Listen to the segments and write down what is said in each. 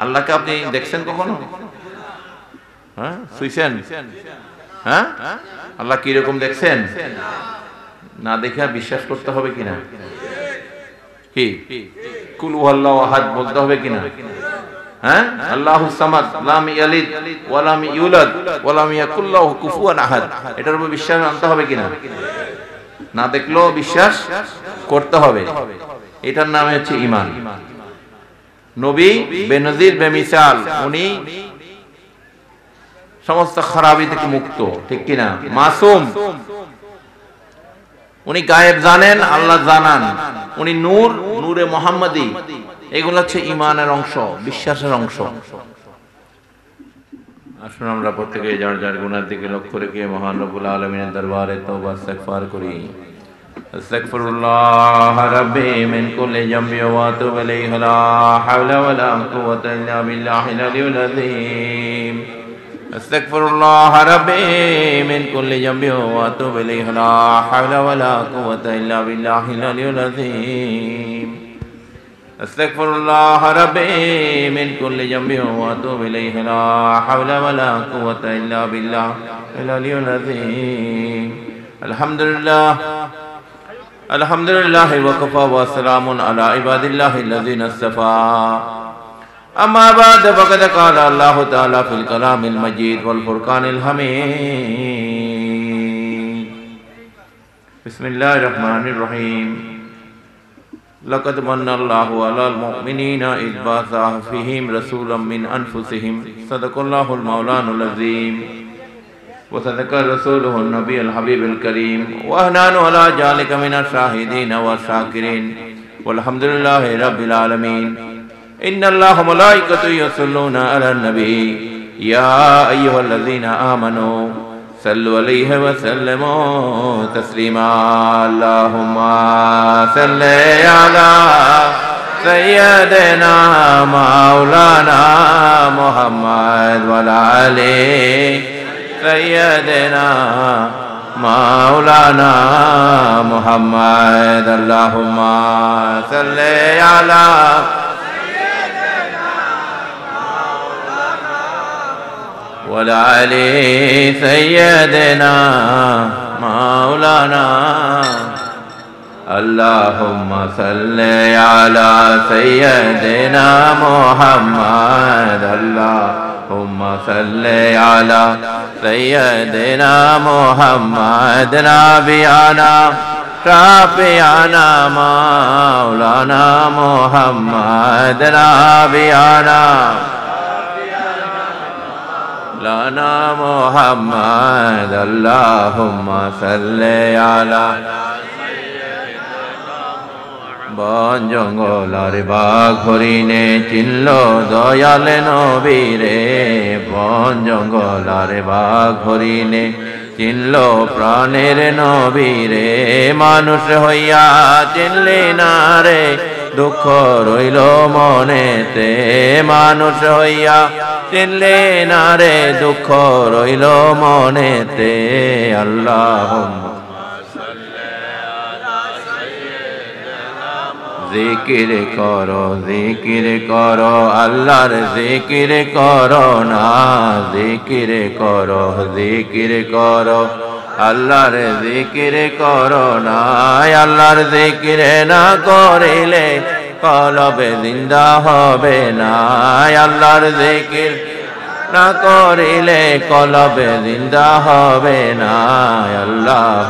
আল্লাহকে আপনি দেখছেন কখনো? হ্যাঁ? হ্যাঁ? আল্লাহ কীরকম দেখছেন? না দেখে বিশ্বাস করতে হবে কিনা? কি? কুল আল্লাহ বলতে হবে কিনা? হ্যাঁ? এটার উপর বিশ্বাস আনতে হবে কিনা? না দেখলেও বিশ্বাস করতে হবে। এটার নামে হচ্ছে ঈমান। নবী বেনজির, বেমিসাল, উনি সমস্ত খারাপি থেকে মুক্ত, ঠিক কিনা? মাসুম। উনি গায়েব জানেন, আল্লাহ জানান। উনি নূর, নূরে মোহাম্মদী। এগুলো হচ্ছে ইমানের অংশ, বিশ্বাসের অংশ। আসুন আমরা প্রত্যেকে যার যার গুণার দিকে লক্ষ্য রেখে মহানবুল আলমিনের দরবারে তওবা, ইস্তেগফার করি। استغفر الله ربي من كل ذنب وأتوب إليه. لا حول ولا قوة إلا بالله العلي العظيم. استغفر الله ربي من كل ذنب وأتوب إليه. لا حول ولا قوة إلا بالله العلي العظيم. استغفر الله ربي من كل ذنب وأتوب إليه. لا حول ولا قوة إلا بالله العلي العظيم. الحمد لله अल्हम्दुलिल्लाह वकफ़ा वसलाम अला इबादिल्लाहिल्लज़ीन अस्सफ़ा अम्मा बाद फ़क़द क़ाल अल्लाह तआला फ़िल कलामिल मजीद वल फ़ुरक़ानिल हमीद बिस्मिल्लाहिर रहमानिर रहीम लक़द मन्नल्लाहु अलल मुमिनीना इज़ बाअसा फ़ीहिम रसूलन मिन अनफुसिहिम सदक़ल्लाहुल मौलानुल अज़ीम वसदक रसूल नबी हबीब करीम वहनानला जालिकमिन शाहिदीन व शाकिरीन वलहमदिल्लाह रब्बिल आलमीन इन अल्लाह मलाइकतु यसल्लून अला नबी या अय्युहल्लजीन आमनू सल्लु अलैहि व सल्लिमू तस्लीमा अल्लाहुम्मा सल्लि अला सय्यदना मौलाना मुहम्मद व अला صل على سيدنا مولانا محمد وعلى آله سيدنا مولانا محمد اللهم صل على وعلى آل سيدنا مولانا اللهم اللهم صل على سيدنا محمد نبينا شافينا مولانا محمد نبينا. لنا محمد اللهم صل على বন জঙ্গল আর বাঘ হরিণে চিনল দয়ালে নবীরে। বন জঙ্গল আর বাঘ হরিণে চিনল প্রাণের নবীরে। মানুষ হইয়া চিনলি না রে, দুঃখ রইল মনেতে। মানুষ হইয়া চিনলে না রে, দুঃখ রইল মনেতে। আল্লাহ জিকির করো জিকির করো, আল্লাহর জিকির করো না, জিকির করো জিকির করো, আল্লাহর জিকির করো না, আল্লাহর জিকির না করিলে কলবে জিন্দা হবে না, আল্লাহর জিকির না করিলে কলবে জিন্দা হবে না আল্লাহ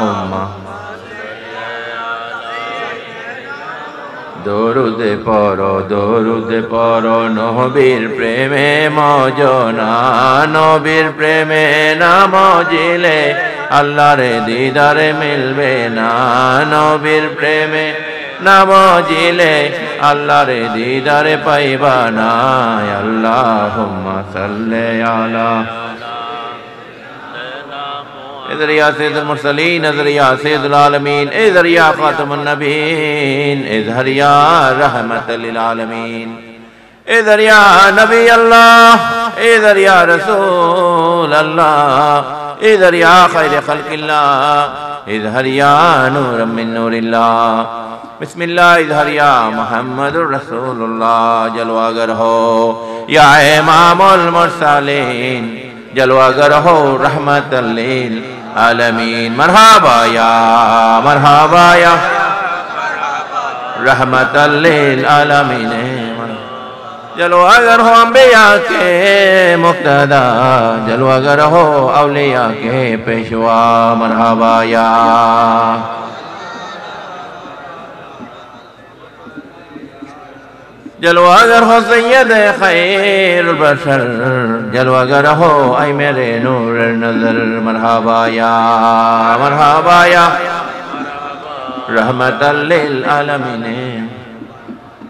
দরুদে পর দরুদে পর, নবীর প্রেমে মজনা, নবীর প্রেমে না মজিলে আল্লাহর দিদারে মিলবে না, নবীর প্রেমে না মজিলে আল্লাহর দিদারে পাইবা না আল্লাহ সাল্লে আলা इधरिया सैदमसलिन इधरिया सैदलालमीन इधरिया ख़ातमनबीन इधरिया रहमत लालमीन इधरिया नबी अल्लाह इधरिया रसूल अल्लाह इधरिया खैर खलकिल्ला इधरिया नूर मिन नूरिल्ला बिस्मिल्ला इधरिया मोहम्मद रसूलुल्लाह जलवागर हो, या इमामुल मुरसलीन जलवागर हो, रहमत العالمين. مرحبا يا مرحبا يا رحمة للعالمين. جلو اگر ہو انبیاء کے مقتدى جلو اگر ہو اولیاء کے پیشوا مرحبا یا जलवागर हो सैयद खैर बशर जलवागर हो आई मेरे नूर नज़र, मरहबा या, मरहबा रहमत आलमीन।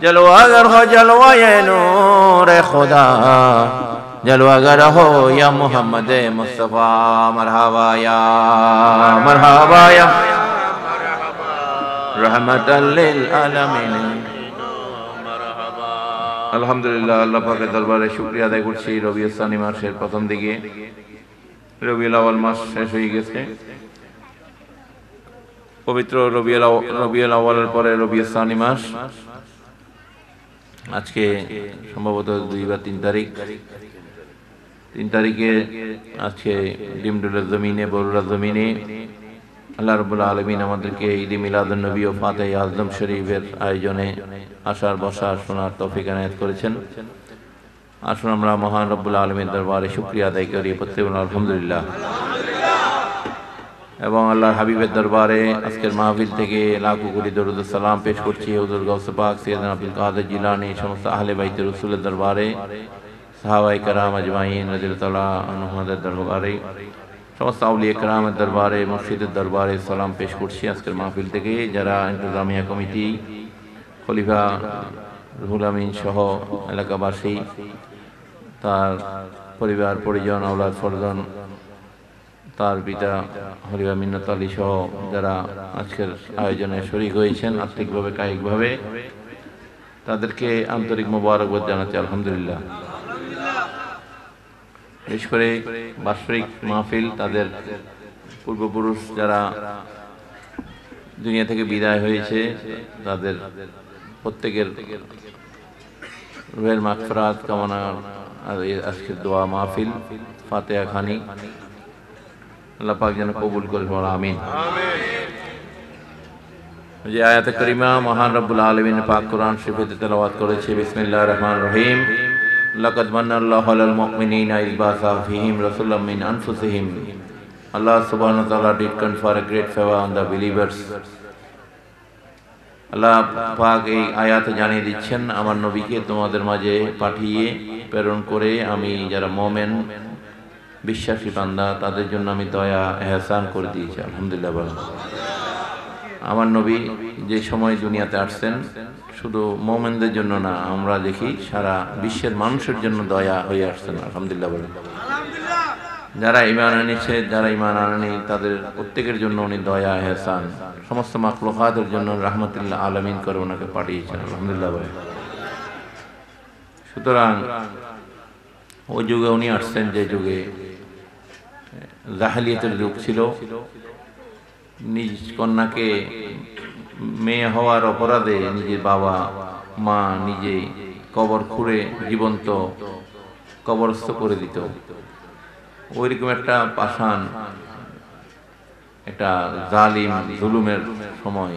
जलवागर हो जलवाए नूर खुदा जलवागर हो या मोहम्मद मुस्तफ़ा, मरहबा या मरहबा या। रहमत आलमीन। আলহামদুলিল্লাহ, আল্লাহ পাকের দরবারে শুক্রিয়া আদায় করছি। রবি সানি মাসের প্রথম দিকে। রবিউল আওয়াল মাস শেষ হয়ে গেছে। পবিত্র রবিউল রবিউল আওয়ালের পরে রবি সানি মাস। আজকে সম্ভবত দুই বা তিন তারিখ। তিন তারিখে আজকে ডিমডুলের জমিনে বরুরা জমিনে আল্লাহ রবুল্লা আলমিন আমাদেরকে ঈদ মিলাদুল নবী ও ফাতে আজম শরীফের আয়োজনে আসার বসার শোনার তফিক আনায়াত করেছেন। আসুন আমরা মহান রব্বুল আলমীর দরবারে শুক্রিয়া আদায় করি প্রত্যেক আলহামদুলিল্লাহ। এবং আল্লাহর হাবিবের দরবারে আজকের মাহফিল থেকে লাখু কোটি দরুদ সালাম পেশ করছি হুজুর গৌসে পাক সৈয়দ আব্দুল কাদের জিলানি, সমস্ত আহলে বাইতের রসুলের দরবারে সাহাবাই কারাম আজমাইন রাজিল্লাহ আহমদের দরবারে। সমস্ত আউলিয়া কারামের দরবারে, মসজিদের দরবারে সালাম পেশ করছি আজকের মাহফিল থেকে। যারা ইন্তজামিয়া কমিটি, খলিফা রুহুল আমিন সহ এলাকাবাসী, তার পরিবার, পরিজন আউলাদ ফরজন তার পিতা হরিবা মিন্নত আলী সহ যারা আজকের আয়োজনে শরিক হয়েছেন আর্থিকভাবে, কায়িকভাবে, তাদেরকে আন্তরিক মোবারকবাদ জানাচ্ছি, আলহামদুলিল্লাহ। বিশেষ করে বাৎসরিক মাহফিল তাদের পূর্বপুরুষ যারা দুনিয়া থেকে বিদায় হয়েছে, তাদের প্রত্যেকের রুহের মাকফরাত কামনা আজকের দোয়া মাহফিল, ফাতেহা খানি। আল্লাহ পাক যেন কবুল করে আমিন। যে আয়াত করিমা মহান রব্বুল আলমিন পাক কোরআন শরীফে তেলাওয়াত করেছে বিসমিল্লাহ রহমান রহিম। লাকাদ মান্নাল্লাহু আলাল মুমিনিনা ইয বা'সা ফীহিম রাসূলাম মিন আনফুসিহিম Allah subhanahu wa ta'ala did confer a great favor on the believers. আল্লাহ পাক এই আয়াতে জানিয়ে দিচ্ছেন, আমার নবীকে তোমাদের মাঝে পাঠিয়ে, প্রেরণ করে আমি যারা মোমেন, বিশ্বাসী পান্দা তাদের জন্য আমি দয়া, এহসান করে দিয়েছি। আলহামদুলিল্লাহ আমার নবী যে সময় দুনিয়াতে আসছেন, শুধু মোমেনদের জন্য না, আমরা দেখি সারা বিশ্বের মানুষের জন্য দয়া হয়ে আসছেন, আলহামদুলিল্লাহ বলেন। যারা ইমান আনিছে যারা ইমান আনেনি, তাদের প্রত্যেকের জন্য উনি দয়া হেসান সমস্ত মাকলুকাতের জন্য রহমতুল্লাহ আলমিন করে ওনাকে পাঠিয়েছেন, আলহামদুলিল্লাহ ভাই সুতরাং, ওই যুগে উনি আসছেন, যে যুগে জাহালিয়তের যুগ ছিল। নিজ কন্যাকে মেয়ে হওয়ার অপরাধে নিজের বাবা, মা নিজে কবর খুঁড়ে জীবন্ত কবরস্থ করে দিত। ওইরকম একটা পাষাণ, একটা জালিম, জুলুমের সময়,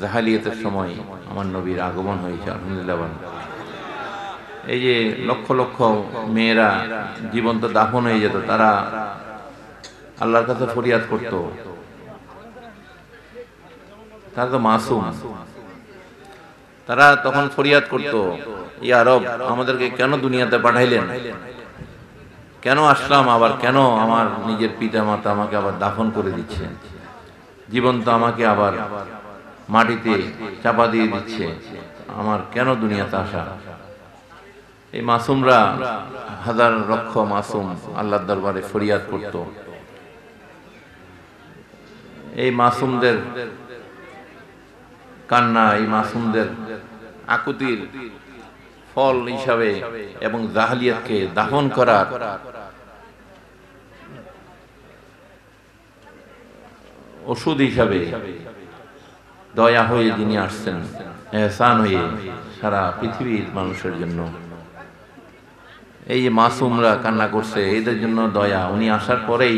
জাহালিয়তের সময় আমার নবীর আগমন হয়েছে, আলহামদুলিল্লাহ। এই যে লক্ষ লক্ষ মেয়েরা জীবন্ত দাফন হয়ে যেত, তারা আল্লাহর কাছে ফরিয়াদ করত। তারা তো মাসুম। তারা তখন ফরিয়াদ করত, ইয়া রব, আমাদেরকে কেন দুনিয়াতে পাঠাইলেন? কেন আসলাম আবার? কেন আমার নিজের পিতা মাতা আমাকে আবার দাফন করে দিচ্ছে? জীবন তো আমাকে আবার মাটিতে চাপা দিয়ে দিচ্ছে। আমার কেন দুনিয়াতে আসা? এই মাসুমরা হাজার লক্ষ মাসুম আল্লাহর দরবারে ফরিয়াদ করত। এই মাসুমদের কান্না, এই মাসুমদের আকুতির ফল হিসাবে এবং জাহালিয়াতকে দাফন করার। ওষুধ হিসাবে দয়া হয়ে যিনি আসছেন, এহসান হয়ে সারা পৃথিবীর মানুষের জন্য। এই যে মাসুমরা কান্না করছে, এদের জন্য দয়া। উনি আসার পরেই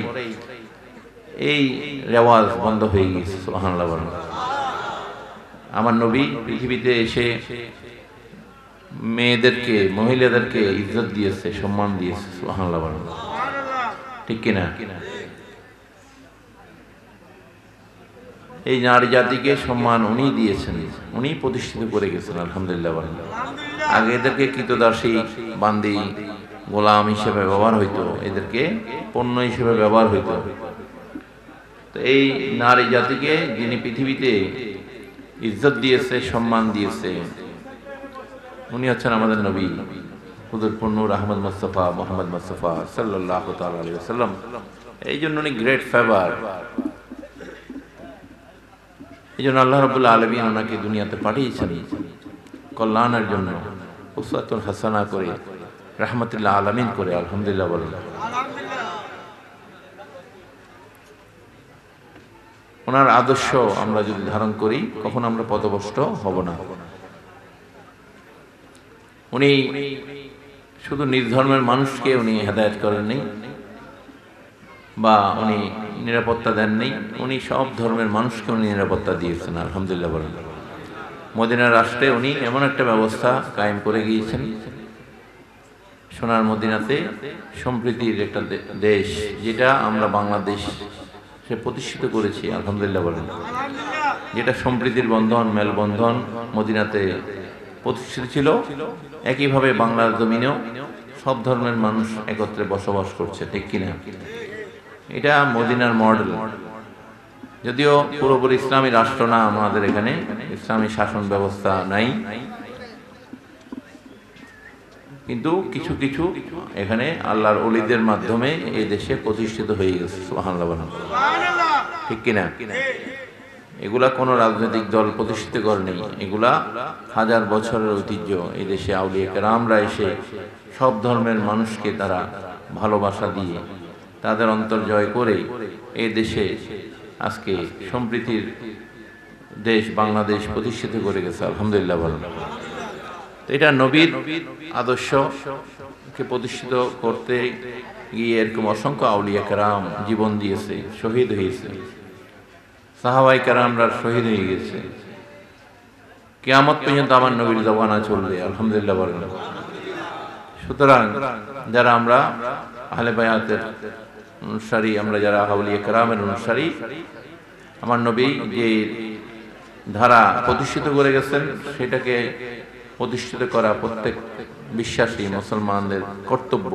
এই রেওয়াজ বন্ধ হয়ে গেছে সুবহানাল্লাহ বলেন। আমার নবী পৃথিবীতে এসে মেয়েদেরকে, মহিলাদেরকে ইজ্জত দিয়েছে, সম্মান দিয়েছে, সুবহানাল্লাহ ঠিক কিনা? এই নারী জাতিকে সম্মান উনি দিয়েছেন, উনি প্রতিষ্ঠিত করে গেছেন, আলহামদুলিল্লাহ আগে এদেরকে কৃতদাসী বান্দি, গোলাম হিসেবে ব্যবহার হইতো, এদেরকে পণ্য হিসেবে ব্যবহার হইতো। তো এই নারী জাতিকে যিনি পৃথিবীতে ইজ্জত দিয়েছে, সম্মান দিয়েছে। উনি হচ্ছেন আমাদের নবী হুদুর পন্নুর আহমদ মুস্তফা, মোহাম্মদ মুস্তফা সাল্লাহ সাল্লাম এই জন্য উনি গ্রেট ফেভার। এই জন্য আল্লাহ রবুল্লা আলমিন ওনাকে দুনিয়াতে পাঠিয়েছেন। কল্যাণের জন্য উসাতুল হাসানা করে রহমতুল্লাহ আলমিন করে, আলহামদুলিল্লাহ বলেন। ওনার আদর্শ আমরা যদি ধারণ করি, কখন আমরা পদভষ্ট হব না। উনি শুধু নির্ধর্মের মানুষকে উনি হেদায়ত করেননি বা উনি নিরাপত্তা দেননি, উনি সব ধর্মের মানুষকে উনি নিরাপত্তা দিয়েছেন, আলহামদুলিল্লাহ বলেন। মদিনা রাষ্ট্রে উনি এমন একটা ব্যবস্থা কায়েম করে গিয়েছেন। সোনার মদিনাতে সম্প্রীতির একটা দেশ, যেটা আমরা বাংলাদেশ সে প্রতিষ্ঠিত করেছি, আলহামদুলিল্লাহ বলেন। যেটা সম্প্রীতির বন্ধন, মেলবন্ধন মদিনাতে প্রতিষ্ঠিত ছিল, একইভাবে বাংলার জমিনেও সব ধর্মের মানুষ একত্রে বসবাস করছে, ঠিক কিনা এটা মদিনার মডেল। যদিও পুরোপুরি ইসলামী রাষ্ট্র না আমাদের এখানে, ইসলামী শাসন ব্যবস্থা নাই কিন্তু কিছু কিছু এখানে আল্লাহর অলিদের মাধ্যমে এই দেশে প্রতিষ্ঠিত হয়ে গেছে বলেন। ঠিক কিনা? এগুলা কোনো রাজনৈতিক দল প্রতিষ্ঠিত করেনি এগুলা হাজার বছরের ঐতিহ্য। এই দেশে আউলিয়া কেরামরা এসে সব ধর্মের মানুষকে তারা ভালোবাসা দিয়ে তাদের অন্তর জয় করে এ দেশে আজকে সম্প্রীতির দেশ বাংলাদেশ প্রতিষ্ঠিত করে গেছে, আলহামদুলিল্লাহ বলেন এটা নবীর আদর্শকে প্রতিষ্ঠিত করতে গিয়ে এরকম অসংখ্য আউলিয়া কারাম জীবন দিয়েছে, শহীদ হয়েছে। সাহাবাই কারামরা শহীদ হয়ে গেছে। কেয়ামত পর্যন্ত আমার নবীর জবানা চলবে, আলহামদুলিল্লাহ বলেন সুতরাং যারা আমরা আহলে বায়াতের অনুসারী, আমরা যারা আউলিয়া কারামের অনুসারী, আমার নবী যে ধারা প্রতিষ্ঠিত করে গেছেন, সেটাকে প্রতিষ্ঠিত করা প্রত্যেক বিশ্বাসী মুসলমানদের কর্তব্য।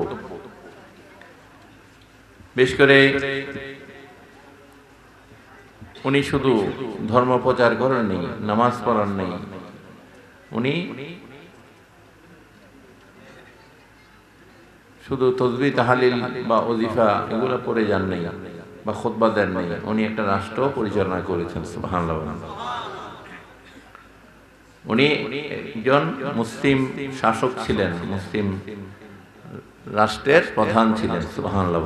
বেশ করে উনি শুধু ধর্ম প্রচার করেননি নামাজ পড়ান নেই, উনি শুধু তসবি, তাহালিল বা অজিফা এগুলো পড়ে যান নাই বা খোদবা দেন নাই, উনি একটা রাষ্ট্র পরিচালনা করেছেন, সুবহানাল্লাহ। উনি একজন মুসলিম শাসক ছিলেন, মুসলিম রাষ্ট্রের প্রধান ছিলেন, সুবহানাল্লাহ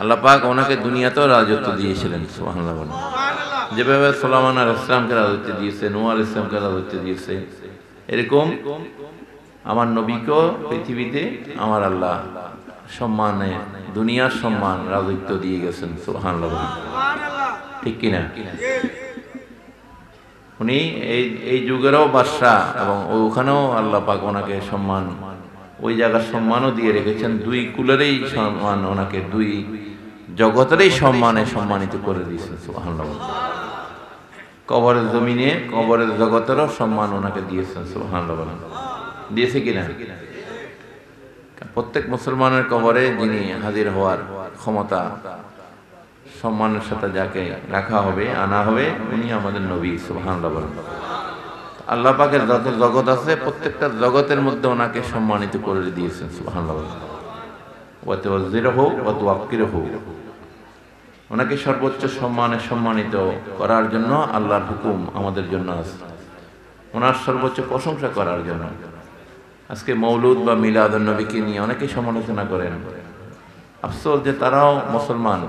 আল্লাহ পাক ওনাকে দুনিয়াতেও রাজত্ব দিয়েছিলেন, সুবহানাল্লাহ যেভাবে সোলামান আল ইসলামকে রাজত্ব দিয়েছে নোয়ার ইসলামকে রাজত্ব দিয়েছে, এরকম আমার নবীকেও পৃথিবীতে আমার আল্লাহ সম্মানে, দুনিয়ার সম্মান রাজত্ব দিয়ে গেছেন, সুবহানাল্লাহ ঠিক কিনা? উনি এই এই যুগেরও বাদশাহ এবং ওখানেও আল্লাহ পাক ওনাকে সম্মান, ওই জায়গার সম্মানও দিয়ে রেখেছেন। দুই কুলেরই সম্মান ওনাকে, দুই জগতেরই সম্মানে সম্মানিত করে দিয়েছেন সুবহানাল্লাহ। কবরের জমিনে, কবরের জগতেরও সম্মান ওনাকে দিয়েছেন, সুবহানাল্লাহ বলেন। দিয়েছে কিনা? প্রত্যেক মুসলমানের কবরে যিনি হাজির হওয়ার ক্ষমতা সম্মানের সাথে যাকে রাখা হবে, আনা হবে, উনি আমাদের নবী বলেন। আল্লাহ পাকের যত জগৎ আছে, প্রত্যেকটা জগতের মধ্যে ওনাকে সম্মানিত করে দিয়েছেন বলেন। ওয়াত হোক ওয়াত ওয়াক্কির হোক ওনাকে সর্বোচ্চ সম্মানে সম্মানিত করার জন্য আল্লাহর হুকুম আমাদের জন্য আছে। ওনার সর্বোচ্চ প্রশংসা করার জন্য। আজকে মৌলুদ বা মিলাদ নবীকে নিয়ে অনেকে সমালোচনা করেন। আফসোস যে তারাও মুসলমান।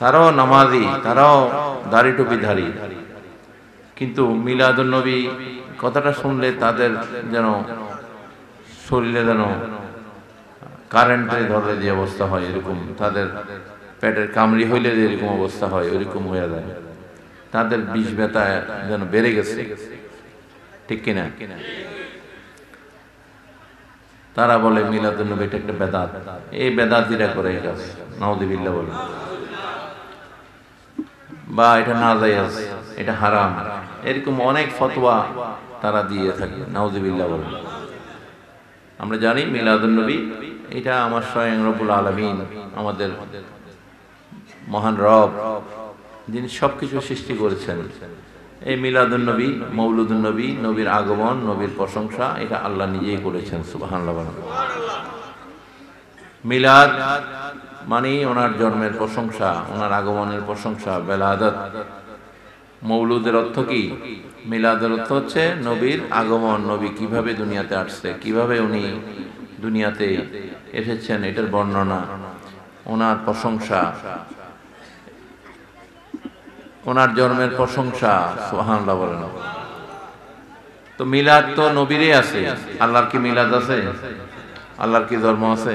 তারাও নামাজি, তারাও দাড়ি টুপিধারী কিন্তু মিলাদ নবী কথাটা শুনলে তাদের যেন শরীরে যেন কারেন্টে ধরলে যে অবস্থা হয় এরকম, তাদের পেটের কামড়ি হইলে যে এরকম অবস্থা হয়, ওইরকম হয়ে যায়। তাদের বিষ ব্যথা যেন বেড়ে গেছে। ঠিক কিনা? তারা বলে মিলাদুল নবী এটা একটা বেদাত। এই বেদাতিরা করে এই কাজ নাউদিবিল্লা বলে। বা এটা না জায়েজ, এটা হারাম। এরকম অনেক ফতোয়া তারা দিয়ে থাকে। নাউদিবিল্লা বলে আমরা জানি মিলাদুল নবী, এটা আমার স্বয়ং রবুল আলমিন, আমাদের মহান রব, যিনি সবকিছু সৃষ্টি করেছেন। এই মিলাদুল নবী মৌলুদুল নবী, নবীর আগমন, নবীর প্রশংসা, এটা আল্লাহ নিজেই করেছেন বলেন। মিলাদ মানে ওনার জন্মের প্রশংসা, ওনার আগমনের প্রশংসা, বেলাদত। মৌলুদের অর্থ কি? মিলাদের অর্থ হচ্ছে নবীর আগমন, নবী কীভাবে দুনিয়াতে আসছে, কীভাবে উনি দুনিয়াতে এসেছেন, এটার বর্ণনা, ওনার প্রশংসা। ওনার জন্মের প্রশংসা সোহানলা বলেন। তো মিলাদ তো নবীরই আছে, আল্লাহর কি মিলাদ আছে? আল্লাহর কি ধর্ম আছে?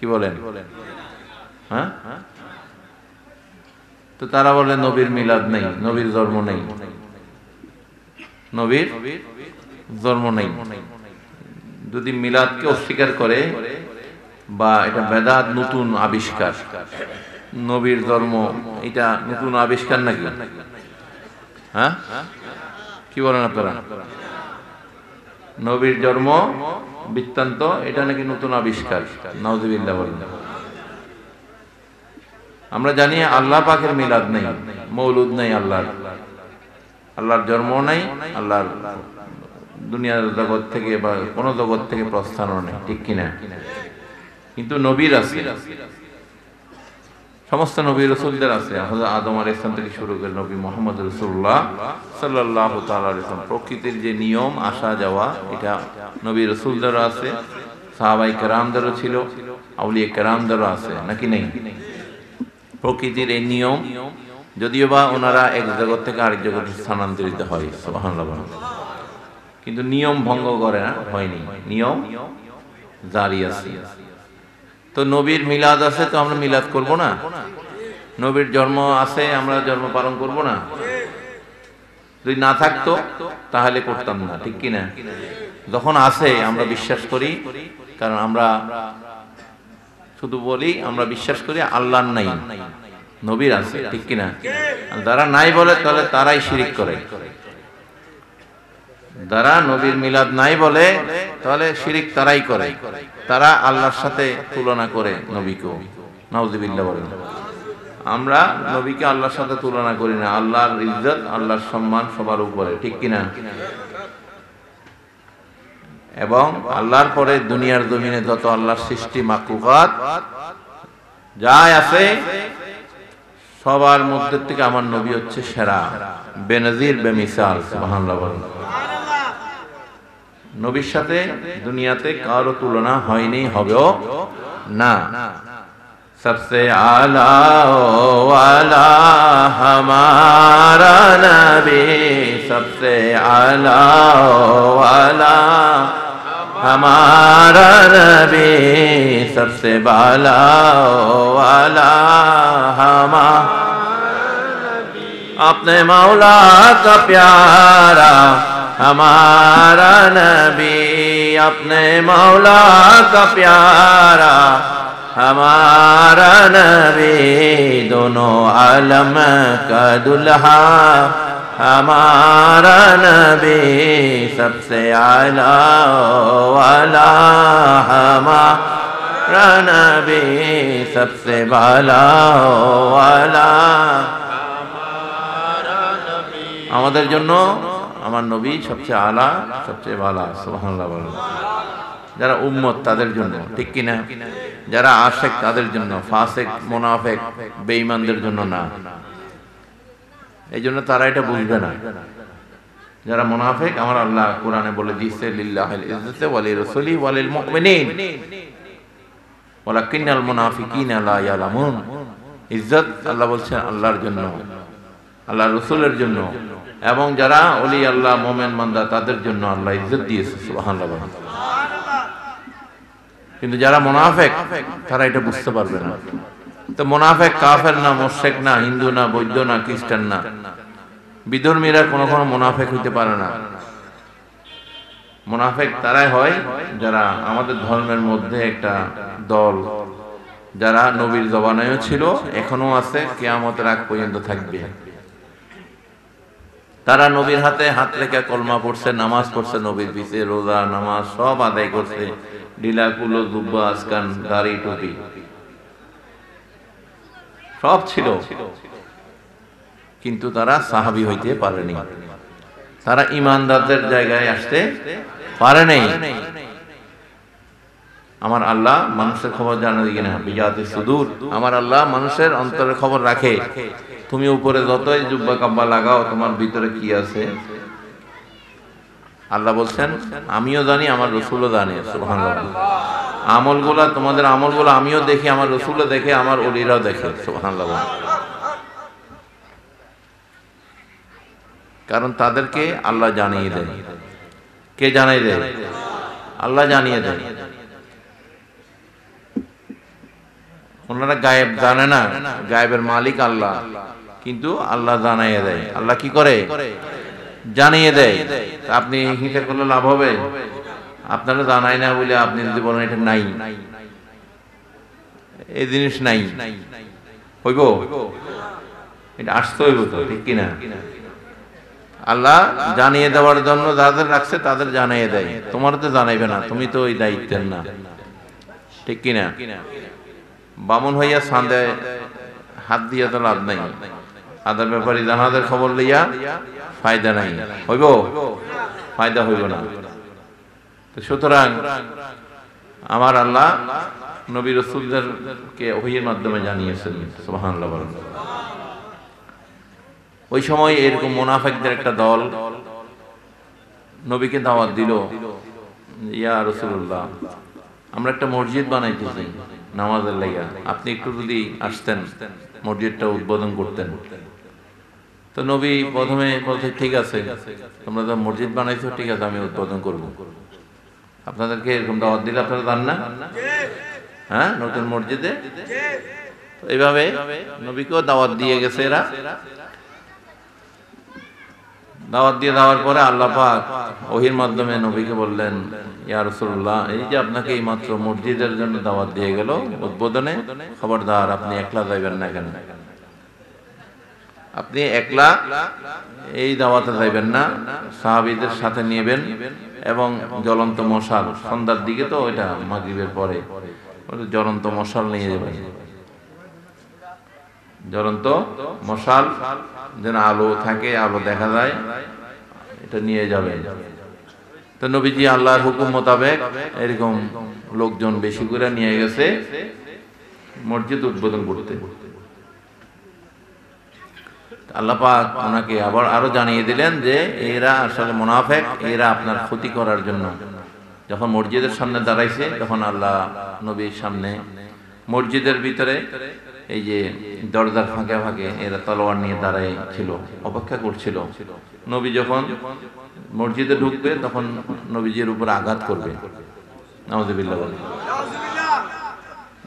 কি বলেন? হ্যাঁ? তো তারা বলে নবীর মিলাদ নেই, নবীর জন্ম নেই। নবীর জন্ম নেই। যদি মিলাদকে অস্বীকার করে বা এটা বেদাত নতুন আবিষ্কার, নবীর ধর্ম এটা নতুন আবিষ্কার নাকি? হ্যাঁ? কি বলেন আপনারা? নবীর জন্ম বৃত্তান্ত, এটা নাকি নতুন আবিষ্কার? নজিবিল্লা বলেন। আমরা জানি আল্লাহ পাখের মিলাদ নেই, মৌলুদ নেই আল্লাহর। আল্লাহর জন্ম নেই, আল্লাহর দুনিয়ার জগৎ থেকে বা কোন জগৎ থেকে প্রস্থানও নেই, ঠিক কিনা? কিন্তু নবীর আছে। সমস্ত নবী রসুলদের আছে। হযরত আদম আলাইহিস সালাম থেকে শুরু করে নবী মোহাম্মদ রসুল্লাহ আলাইহি সাল্লাম প্রকৃতির যে নিয়ম আসা যাওয়া, এটা নবী রসুলদেরও আছে সাহাবাই কেরামদেরও ছিল, আউলিয়া কেরামদেরও আছে, নাকি নেই? প্রকৃতির এই নিয়ম, যদিও বা ওনারা এক জগৎ থেকে আরেক জগতে স্থানান্তরিত হয় কিন্তু নিয়ম ভঙ্গ করে না, হয়নি। নিয়ম জারি আছে। তো নবীর মিলাদ আছে তো আমরা মিলাদ করব না? নবীর জন্ম আছে, আমরা জন্ম পালন করব না? যদি না থাকতো, তাহলে করতাম না, ঠিক কিনা? যখন আছে, আমরা বিশ্বাস করি, কারণ আমরা শুধু বলি, আমরা বিশ্বাস করি আল্লাহর নাই, নবীর আছে, ঠিক কিনা? যারা নাই বলে, তাহলে তারাই শিরিক করে। যারা নবীর মিলাদ নাই বলে, তাহলে শিরিক তারাই করে। তারা আল্লাহর সাথে তুলনা করে নবীকেও। নাউজিবিল্লাহ বলেন। আমরা নবীকে আল্লাহর সাথে তুলনা করি না। আল্লাহর ইজ্জত, আল্লাহর সম্মান সবার উপরে, ঠিক কিনা? এবং আল্লাহর পরে দুনিয়ার জমিনে যত আল্লাহর সৃষ্টি মাকুকাত যাই আছে, সবার মধ্যে থেকে আমার নবী হচ্ছে সেরা। বেনজির, বেমিসাল, সুবহানাল্লাহ নবীর সাথে দুনিয়াতে কারও তুলনা হয়নি, হবেও না। সবসে আলা ওয়ালা হামারা নবী সবসে আলা ওয়ালা হামারা নবী সবসে বালা ওয়ালা হামা আপনি মাওলা কা প্যারা हमारा नबी अपने मौला का प्यारा हमारा नबी दोनों आलम का दुल्हा हमारा नबी सबसे आला वाला हमारा नबी सबसे बाला वाला আমাদের জন্য আমার নবী সবচেয়ে আলা, সবচেয়ে ভালো সুবহানাল্লাহ বলেন। যারা উম্মত, তাদের জন্য, ঠিক কিনা? যারা আশেক, তাদের জন্য, ফাসেক, মোনাফেক, বেঈমানদের জন্য না। এই জন্য তারা এটা বুঝবে না। যারা মোনাফেক, আমার আল্লাহ কোরআনে বলে ইয়ালামুন। ইজ্জত আল্লাহ বলছেন আল্লাহর জন্য আল্লাহ রসুলের জন্য। এবং যারা অলি আল্লাহ, মোমেন মান্দা তাদের জন্য আল্লাহ ইজ্জত দিয়েছে কিন্তু যারা মোনাফেক, তারা এটা বুঝতে পারবে না। তো মোনাফেক কাফের না, মোশেক না, হিন্দু না বৈদ্য না, খ্রিস্টান না, বিধর্মীরা কোনো কোনো মোনাফেক হইতে পারে না। মোনাফেক তারাই হয় যারা আমাদের ধর্মের মধ্যে একটা দল, যারা নবীর জবানায়ও ছিল এখনও আছে, কেয়ামতের আগ পর্যন্ত থাকবে। তারা নবীর হাতে হাত রেখে কলমা পড়ছে, নামাজ পড়ছে, নবীর পিছে রোজা, নামাজ সব আদায় করছে। ডিলা কুলো দুব্বা, আজকান, দাড়ি, টুপি। সব ছিল। কিন্তু তারা সাহাবি হইতে পারেনি। তারা ইমানদারদের জায়গায় আসতে পারে নাই। আমার আল্লাহ মানুষের খবর জানা দিকে না, বিজাতি সুদূর। আমার আল্লাহ মানুষের অন্তরের খবর রাখে। তুমি উপরে যতই জুব্বা কাব্বা লাগাও, তোমার ভিতরে কি আছে? আল্লাহ বলছেন, আমিও জানি, আমার রসুলও জানি। সুবহানাল্লাহ। আমলগুলা, তোমাদের আমলগুলো আমিও দেখি, আমার রসুলও দেখে, আমার অলিরাও দেখে। কারণ তাদেরকে আল্লাহ জানিয়ে দেয়। কে জানাই দেয়? আল্লাহ জানিয়ে দেয়। ওনারা গায়েব জানে না, গায়েবের মালিক আল্লাহ। কিন্তু আল্লাহ জানাইয়ে দেয়। আল্লাহ কি করে? জানিয়ে দেয়। আপনি হিংসা করলে লাভ হবে? আপনারা জানাই না বলে আপনি যদি বলেন এটা নাই। এই জিনিস নাই। হইব? এটা আসতে হইব তো, ঠিক কিনা? আল্লাহ জানিয়ে দেওয়ার জন্য যাদের রাখছে তাদের জানিয়ে দেয়। তোমার তো জানাইবে না, তুমি তো ওই দায়িত্বের না। ঠিক কিনা? বামন হইয়া সান্দে হাত দিয়া তো লাভ নাই। আদার ব্যাপারী জানাদের খবর লইয়া ফায়দা নাই। হইব? ফায়দা হইব না। সুতরাং আমার আল্লাহ নবী রসুলদেরকে ওহির মাধ্যমে জানিয়েছেন বলেন। ওই সময় এরকম মোনাফেকদের একটা দল নবীকে দাওয়াত দিল, ইয়া রসুল্লাহ আমরা একটা মসজিদ বানাইতেছি। নামাজের লাইয়া আপনি একটু যদি আসতেন, মসজিদটা উদ্বোধন করতেন। তো নবী প্রথমে বলছে, ঠিক আছে, তোমরা তো মসজিদ বানাইছো, ঠিক আছে, আমি উদ্বোধন করব। আপনাদেরকে এরকম দাওয়াত দিলে আপনারা জান না? হ্যাঁ নতুন মসজিদে? এইভাবে নবীকেও দাওয়াত দিয়ে গেছে এরা। দাওয়াত দিয়ে দেওয়ার পরে আল্লাহ পাক ওহির মাধ্যমে নবীকে বললেন, ইয়া রাসূলুল্লাহ, এই যে আপনাকে এই মাত্র মসজিদের জন্য দাওয়াত দিয়ে গেল, উদ্বোধনে খবরদার, আপনি একলা যাইবেন না কেন? আপনি একলা এই দাওয়াতে যাইবেন না, সাহাবীদের সাথে নিবেন এবং জ্বলন্ত মশাল, সন্ধ্যার দিকে তো ওইটা মাগরিবের পরে জ্বলন্ত মশাল নিয়ে যাবেন। জ্বলন্ত মশাল যেন আলো থাকে, আলো দেখা যায়, এটা নিয়ে যাবে। তো নবীজি আল্লাহর হুকুম মোতাবেক এরকম লোকজন বেশি করে নিয়ে গেছে, মসজিদ উদ্বোধন করতে। আল্লাহ পাক ওনাকে আবার আরও জানিয়ে দিলেন যে, এরা আসলে মোনাফেক, এরা আপনার ক্ষতি করার জন্য। যখন মসজিদের সামনে দাঁড়াইছে, তখন আল্লাহ নবীর সামনে মসজিদের ভিতরে এই যে দরজার ফাঁকে ফাঁকে এরা তলোয়ার নিয়ে দাঁড়ায় ছিল, অপেক্ষা করছিল। নবী যখন মসজিদে ঢুকবে, তখন নবীজির উপর আঘাত করবে।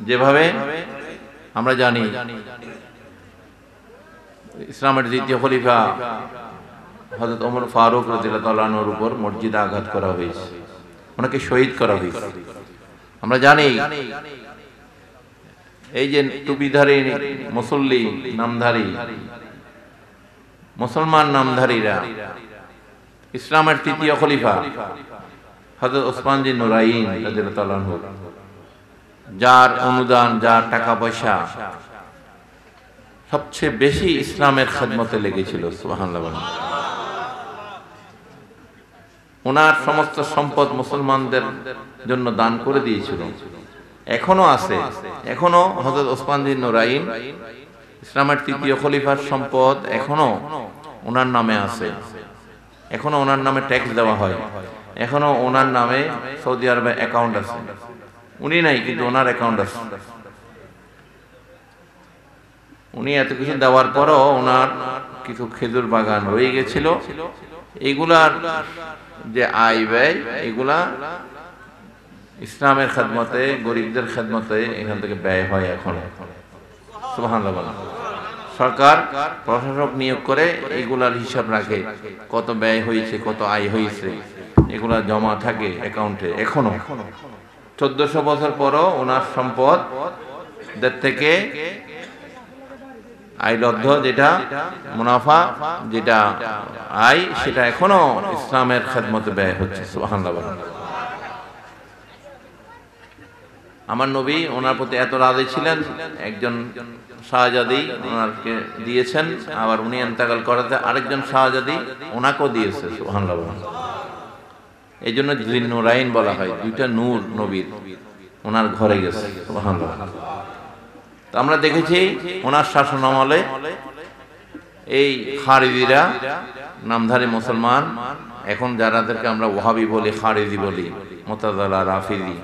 যেভাবে আমরা জানি, ইসলামের দ্বিতীয় খলিফা হজরত ওমর ফারুক রাজিল্লাহর উপর মসজিদে আঘাত করা হয়েছে। ওনাকে শহীদ করা হয়েছে। আমরা জানি এই যে টুপিধারী, মুসল্লি, নামধারী, মুসলমান নামধারীরা, ইসলামের তৃতীয় খলিফা হজরত ওসমানজি নুরাইন যার অনুদান, যার টাকা পয়সা সবচেয়ে বেশি ইসলামের খেদমতে লেগেছিল ওনার সমস্ত সম্পদ মুসলমানদের জন্য দান করে দিয়েছিল। এখনও আছে। এখনও হজরত ওসমান দিন নোরাইন ইসলামের তৃতীয় খলিফার সম্পদ এখনও ওনার নামে আছে। এখনও ওনার নামে ট্যাক্স দেওয়া হয়। এখনও ওনার নামে সৌদি আরবে অ্যাকাউন্ট আছে। উনি নাই কিন্তু ওনার অ্যাকাউন্ট আছে। উনি এত কিছু দেওয়ার পরও ওনার কিছু খেজুর বাগান রয়ে গেছিল। এগুলার যে আয় ব্যয় এগুলা ইসলামের খেদমতে, গরিবদের খেদমতে এখান থেকে ব্যয় হয় এখন। সরকার, প্রশাসক নিয়োগ করে এগুলার হিসাব রাখে। কত ব্যয় হয়েছে, কত আয় হয়েছে। এগুলা জমা থাকে অ্যাকাউন্টে এখনও। চোদ্দশো বছর পরও ওনার সম্পদ থেকে আয়লব্ধ যেটা, মুনাফা যেটা আয়, সেটা এখনও ইসলামের খেদমতে ব্যয় হচ্ছে। সুবহানাল্লাহ আমার নবী ওনার প্রতি এত রাজি ছিলেন, একজন শাহজাদি ওনাকে দিয়েছেন, আবার উনি এন্তাকাল করাতে আরেকজন শাহজাদি ওনাকেও দিয়েছে, সুবহানাল্লাহ। এই জন্য নুরাইন বলা হয়, দুইটা নূর নবীর ওনার ঘরে গেছে, সুবহানাল্লাহ। তো আমরা দেখেছি ওনার শাসন আমলে এই খারিদিরা নামধারী মুসলমান, এখন যারাদেরকে আমরা ওহাবি বলি খারিদি বলি, মোতাজালা রাফিদি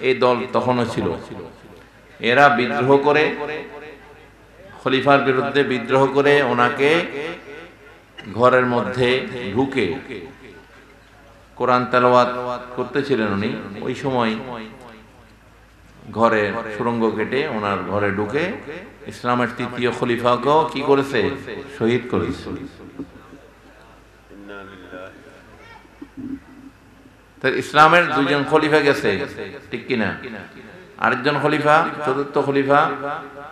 এই দল তখনও ছিল। এরা বিদ্রোহ করে, খলিফার বিরুদ্ধে বিদ্রোহ করে ওনাকে ঘরের মধ্যে ঢুকে কোরআন তেলাওয়াত করতেছিলেন উনি। ওই সময় ঘরে সুরঙ্গ কেটে ওনার ঘরে ঢুকে ইসলামের তৃতীয় খলিফাকেও কি করেছে? শহীদ করেছে। তো ইসলামের দুইজন খলিফা গেছে ঠিক কিনা? আরেকজন খলিফা চতুর্থ খলিফা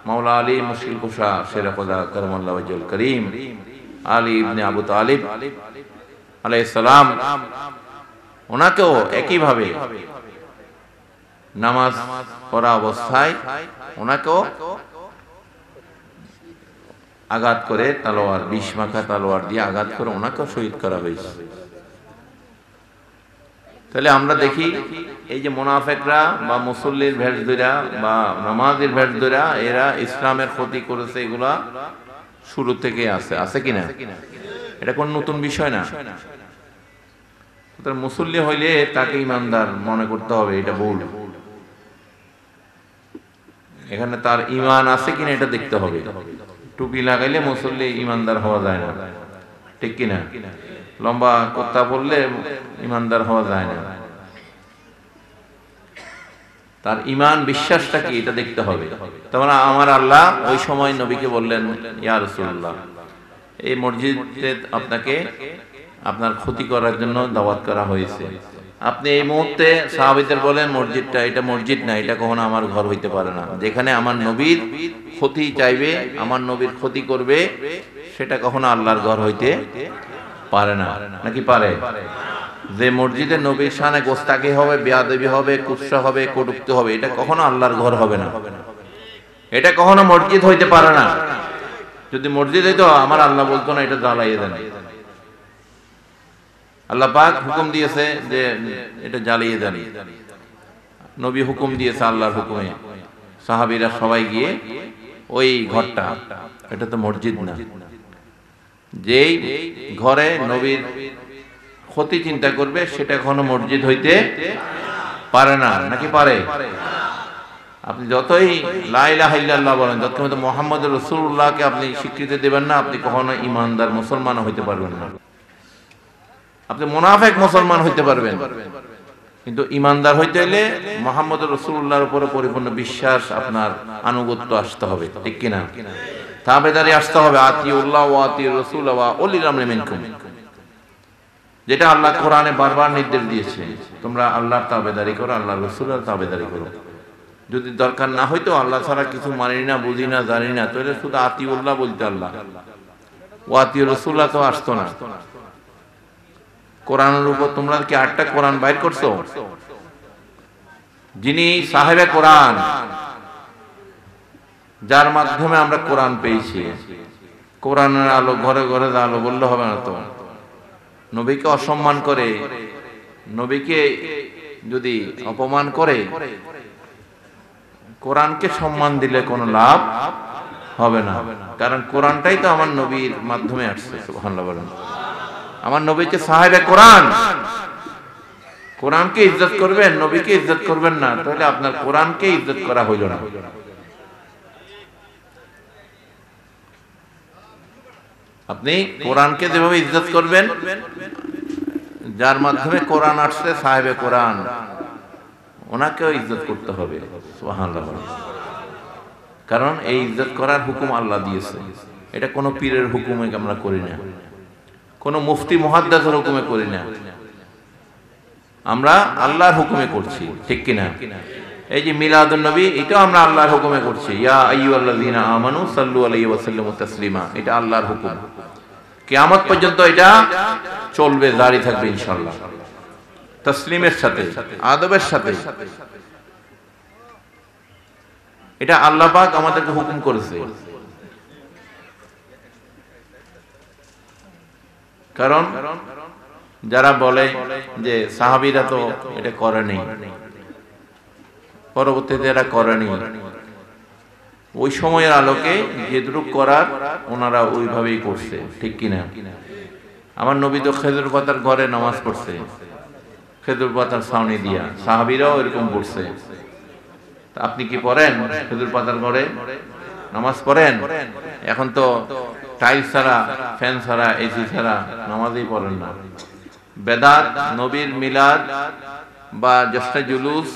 মাওলা আলী মুশকিল কুশা শেরফদা করমাল্লাহ করিম আলী ইবনে আবু তালিব আলাইহিস সালাম ওনাকেও একইভাবে নামাজ পড়া অবস্থায় ওনাকেও আঘাত করে তালোয়ার বিষ মাখা তালোয়ার দিয়ে আঘাত করে ওনাকেও শহীদ করা হয়েছে। তাহলে আমরা দেখি এই যে মোনাফেকরা বা মুসল্লির ভেড়দুরা বা নামাজের ভেড়দুরা এরা ইসলামের ক্ষতি করেছে, এগুলা শুরু থেকে আছে। আছে কিনা এটা কোন নতুন বিষয় না। মুসল্লি হইলে তাকে ইমানদার মনে করতে হবে, এটা ভুল। এখানে তার ইমান আছে কিনা এটা দেখতে হবে। টুপি লাগাইলে মুসল্লি ইমানদার হওয়া যায় না। ঠিক কিনা লম্বা কোত্তা পড়লে ইমানদার হওয়া যায় না। তার ইমান বিশ্বাসটা কি, এটা দেখতে হবে। তখন আমার আল্লাহ ওই সময় নবীকে বললেন, ইয়া রাসূলুল্লাহ, এই মসজিদে আপনাকে, আপনার ক্ষতি করার জন্য দাওয়াত করা হয়েছে। আপনি এই মুহূর্তে সাহাবিদের বলেন, মসজিদটা, এটা মসজিদ না, এটা কখনো আমার ঘর হইতে পারে না। যেখানে আমার নবীর ক্ষতি চাইবে, আমার নবীর ক্ষতি করবে, সেটা কখনো আল্লাহর ঘর হইতে পারে না। নাকি পারে? যে মসজিদে নবীর সানে গোস্তাকি হবে, বেয়াদবি হবে, কুৎসা হবে, কটুক্তি হবে, এটা কখনো আল্লাহর ঘর হবে না। এটা কখনো মসজিদ হইতে পারে না। যদি মসজিদ হইতো, আমার আল্লাহ বলতো না, এটা জ্বালাইয়ে দেন। আল্লাহ পাক হুকুম দিয়েছে যে এটা জ্বালিয়ে দেন। নবী হুকুম দিয়েছে আল্লাহর হুকুমে। সাহাবিরা সবাই গিয়ে ওই ঘরটা, এটা তো মসজিদ না। যেই ঘরে নবীর ক্ষতি চিন্তা করবে, সেটা কখনো মসজিদ হইতে পারে না, নাকি পারে? আপনি যতই লাইলাহ বলেন যত মোহাম্মদ রসুল্লাহকে আপনি স্বীকৃতি দেবেন না, আপনি কখনো ইমানদার মুসলমান হইতে পারবেন না। আপনি মোনাফেক মুসলমান হইতে পারবেন। কিন্তু ইমানদার হইতে হলে মোহাম্মদ রসুল্লাহর উপরে পরিপূর্ণ বিশ্বাস আপনার আনুগত্য আসতে হবে, ঠিক কিনা? তাবেদারি আসতে হবে আতি উল্লাহ আতি রসুল যেটা আল্লাহ কোরআনে বারবার নির্দেশ দিয়েছে, তোমরা আল্লাহর তাবেদারি করো আল্লাহ রসুলের তাবেদারি করো। যদি দরকার না হইতো, আল্লাহ ছাড়া কিছু মানি না, বুঝি না, জানি না, তাহলে শুধু আতি উল্লাহ বলতে আল্লাহ। ও আতি রসুল্লাহ তো আসতো না। কোরআনের উপর তোমরা কি আটটা কোরআন বাইর করছ? যিনি সাহেবে কোরআন যার মাধ্যমে আমরা কোরআন পেয়েছি। কোরআনের আলো ঘরে ঘরে আলো বললে হবে না তো? নবীকে অসম্মান করে, নবীকে যদি অপমান করে, কোরআনকে সম্মান দিলে কোনো লাভ হবে না। কারণ কোরআনটাই তো আমার নবীর মাধ্যমে আসছে আমার নবীকে সাহেবে কোরআন। কোরআনকে ইজ্জত করবেন, নবীকে ইজ্জত করবেন না, তাহলে আপনার কোরআনকে ইজ্জত করা হইল না। আপনি কোরআনকে যেভাবে ইজ্জত করবেন, যার মাধ্যমে কোরআন আসছে, সাহেবে কোরআন, ওনাকেও ইজ্জত করতে হবে কারণ এই ইজ্জত করার হুকুম আল্লাহ দিয়েছে। এটা কোনো পীরের হুকুমে আমরা করি না। কোনো মুফতি মহাদ্দাসের হুকুমে করি না। আমরা আল্লাহর হুকুমে করছি, ঠিক কিনা? এই যে মিলাদুন নবী, এটাও আমরা আল্লাহর হুকুমে করছি। এটা আল্লাহর হুকুম। কিয়ামত পর্যন্ত এটা চলবে, জারি থাকবে ইনশাআল্লাহ। তসলিমের সাথে, আদবের সাথে। এটা আল্লাহ পাক আমাদেরকে হুকুম করেছে। কারণ যারা বলে যে সাহাবিরা তো এটা করেনি পরবর্তীতে এরা করেনি। ওই সময়ের আলোকে যেটুক করার ওনারা ওইভাবেই করছে, ঠিক কিনা? আমার নবী তো খেজুর পাতার ঘরে নামাজ পড়ছে, খেজুর পাতার ছাউনি দিয়া। সাহাবিরাও এরকম তা আপনি কি পড়েন? খেজুর পাতার ঘরে নামাজ পড়েন? এখন তো টাইলস ছাড়া, ফ্যান ছাড়া, এসি ছাড়া নামাজই পড়েন না। বেদাত, নবীর মিলাদ বা জ্যেষ্ঠ জুলুস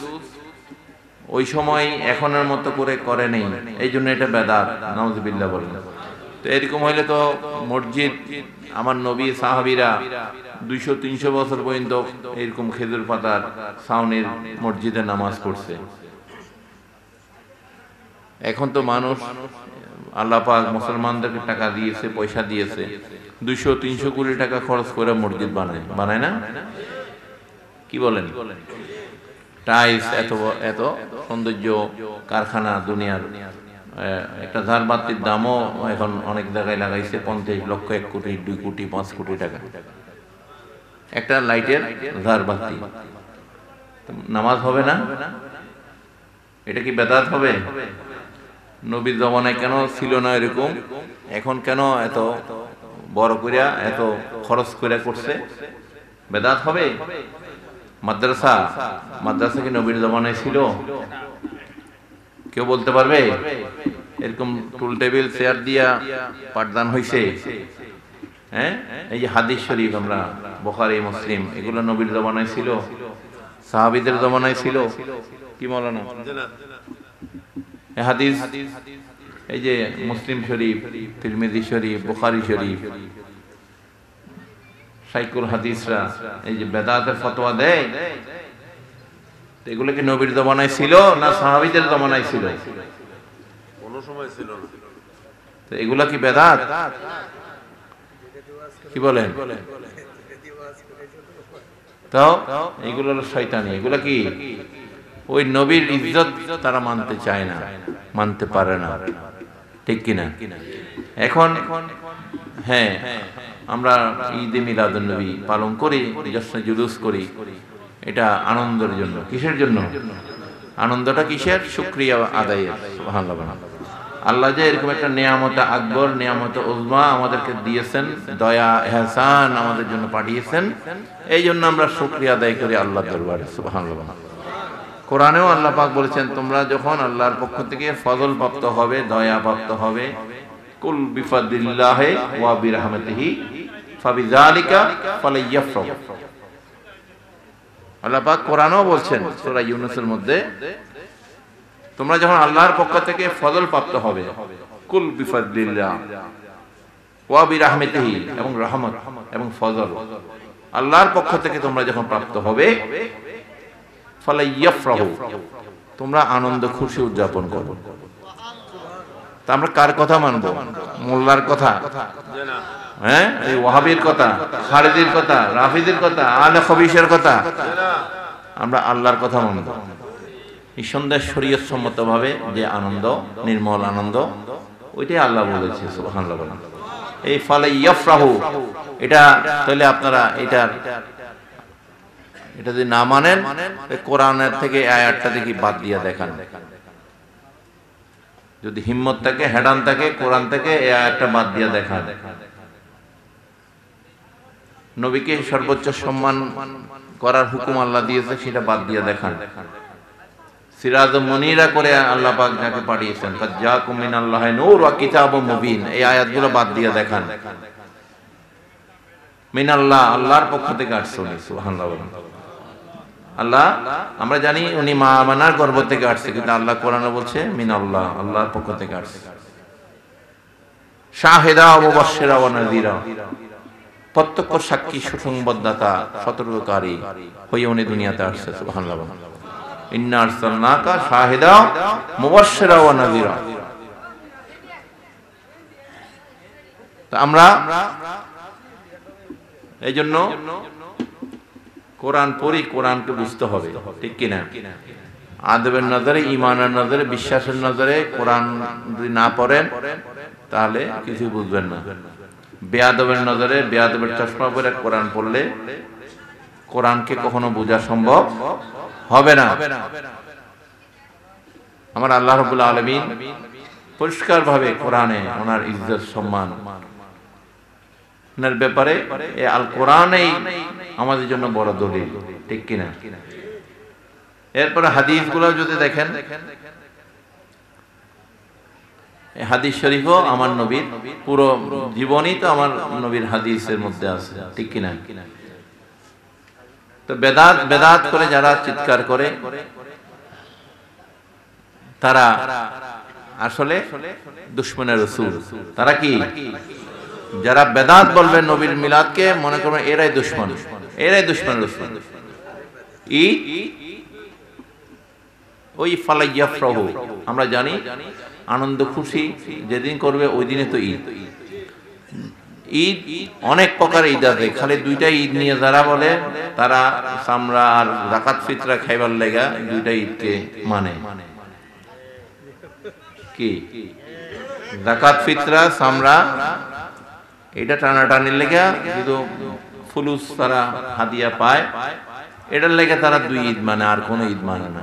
ওই সময় এখনের মতো করে করে নেই। এই জন্য এটা বেদাত নওয়াজবিল্লাহ বলেন তো এরকম হইলে তো মসজিদ, আমার নবী, সাহাবিরা দুইশো, তিনশো বছর পর্যন্ত এরকম খেজুর পাতার সাউনির মসজিদে নামাজ পড়ছে। এখন তো মানুষ আল্লাহ পাক মুসলমানদেরকে টাকা দিয়েছে, পয়সা দিয়েছে। দুইশো, তিনশো কোটি টাকা খরচ করে মসজিদ বানায়। বানায় না? কি বলেন? টাইলস এত এত সৌন্দর্য কারখানা দুনিয়ার। একটা ঝাড়বাতির দামও এখন অনেক জায়গায় লাগাইছে, পঞ্চাশ লক্ষ, এক কোটি, দুই কোটি, পাঁচ কোটি টাকা। একটা লাইটের ঝাড়বাতি নামাজ হবে না? এটা কি বেদাত হবে? নবীর জমানায় কেন ছিল না এরকম? এখন কেন এত বড় করিয়া এত খরচ করে করছে? বেদাত হবে? মাদ্রাসা? মাদ্রাসা কি নবীর জমানায় ছিল? কেউ বলতে পারবে? এরকম টুল টেবিল, চেয়ার দিয়া পাঠদান হইছে। হ্যাঁ? এই যে হাদিস শরীফ আমরা, বোখারি, মুসলিম, এগুলো নবীর জমানায় ছিল। সাহাবিদের জমানায় ছিল। কি মৌলানা? হাদিস, এই যে মুসলিম শরীফ, তিরমিজি শরীফ, বুখারি শরীফ সাইকুল হাদিসরা এই যে বেদাতের ফতোয়া দেয় এগুলো কি নবীর জমানায় ছিল না সাহাবিদের জমানায় ছিল? কোনো সময় ছিল না। তো এগুলা কি বেদাত? কি বলেন? তো এগুলো হলো শয়তানি। এগুলা কি? ওই নবীর ইজ্জত তারা মানতে চায় না মানতে পারে না। ঠিক কিনা? এখন হ্যাঁ আমরা ঈদে মিলাদুন নবী পালন করি, যশ্ন জুলুস করি। এটা আনন্দের জন্য। কিসের জন্য? আনন্দটা কিসের? শুক্রিয়া আদায়ের। আল্লাহ যে এরকম একটা নিয়ামত আকবর নিয়ামত উজমা আমাদেরকে দিয়েছেন, দয়া, এহসান আমাদের জন্য পাঠিয়েছেন, এই জন্য আমরা শুক্রিয়া আদায় করি আল্লাহ দরবারে, সুবহানাল্লাহ কোরআনেও আল্লাহ পাক বলেছেন, তোমরা যখন আল্লাহর পক্ষ থেকে ফজল প্রাপ্ত হবে দয়া প্রাপ্ত হবে, কুল বিফাদিল্লাহে ওয়া বিরহমাতিহি ফাবিযালিকা ফালাইয়াফরাহু। আল্লাহ পাক কোরআনেও বলছেন সূরা ইউনূসের মধ্যে তোমরা যখন আল্লাহর পক্ষ থেকে ফজল প্রাপ্ত হবে কুল বিফাদিল্লাহ ওয়া বিরহমাতিহি এবং রহমত এবং ফজল আল্লাহর পক্ষ থেকে তোমরা যখন প্রাপ্ত হবে ফলে ইয়াফরাহু তোমরা আনন্দ খুশি উদযাপন করো। তা আমরা কার কথা মানবো? মোল্লার কথা। হ্যাঁ? এই ওয়াহাবির কথা, খালেদির কথা, রাফিদের কথা আলে কথা। আমরা আল্লাহর কথা মানব। নিঃসন্দেহ যে আনন্দ, নির্মল আনন্দ, ওইটাই আল্লাহ বলেছে এই ফলে এটা তাহলে আপনারা এটার, এটা যদি না মানেন কোরআনের থেকে আয়াতটা দেখি বাদ দিয়ে দেখান। যদি হিম্মত থাকে, হেডান থাকে, কোরআন থেকে এই আয়াতটা বাদ দিয়ে দেখান। নবীকে সর্বোচ্চ সম্মান করার হুকুম আল্লাহ দিয়েছে, সেটা বাদ দিয়ে দেখান। সিরাজ মনিরা করে আল্লাহ পাক যাকে পাঠিয়েছেন মিনাল্লাহ নূর ওয়া মুবিন এই আয়াতগুলো বাদ দিয়ে দেখান। মিনাল্লাহ, আল্লাহর পক্ষ থেকে আসছে সুবহানাল্লাহ আল্লাহ, আমরা জানি উনি মা মানার গর্ভ থেকে আসছে, কিন্তু আল্লাহ কোরআনে বলছে মিন আল্লাহ আল্লাহর পক্ষ থেকে আসছে। শাহেদা, অবশ্যেরা ওয়ানাদিরা প্রত্যক্ষ সাক্ষী সুসংবাদদাতা, সতর্ককারী হয়ে উনি দুনিয়াতে আসছে, সুবহানাল্লাহ। আদবের নজরে ইমানের নজরে, বিশ্বাসের নজরে কোরআন যদি না পড়েন, তাহলে কিছু বুঝবেন না। বেয়াদবের নজরে, বেয়াদবের চশমা পরে কোরআন পড়লে কোরআনকে কখনো বোঝা সম্ভব হবে না। আমার আল্লাহ রবুল্লা আলমিন পরিষ্কার ভাবে কোরআনে ওনার ইজ্জত, সম্মান ব্যাপারে আল কোরআনেই আমাদের জন্য বড় দলিল, ঠিক কিনা? এরপরে হাদিসগুলো যদি দেখেন হাদিস শরীফও আমার নবীর। পুরো জীবনই তো আমার নবীর হাদিসের মধ্যে আছে, ঠিক কিনা? তো বেদাত বেদাত করে যারা চিৎকার করে, তারা আসলে দুশ্মনের রসুল। তারা কি? যারা বেদাত বলবে নবীর মিলাদকে, মনে করবেন এরাই দুশ্মন। এরাই দুশ্মন রসুল। ই ওই ফালাইয়া প্রভু আমরা জানি আনন্দ, খুশি, যেদিন করবে ওই দিনে তো ঈদ। ঈদ অনেক প্রকার ঈদ আছে। খালি দুইটা ঈদ নিয়ে যারা বলে, তারা সামরা আর জাকাত ফিতরা খাইবার লেগা দুইটা ঈদকে মানে। কি? জাকাত ফিতরা সামরা এটা টানাটানির লেগা, কিন্তু ফুলুস তারা হাদিয়া পায়। এটার লেগে তারা দুই ঈদ মানে আর কোনো ঈদ মানে না।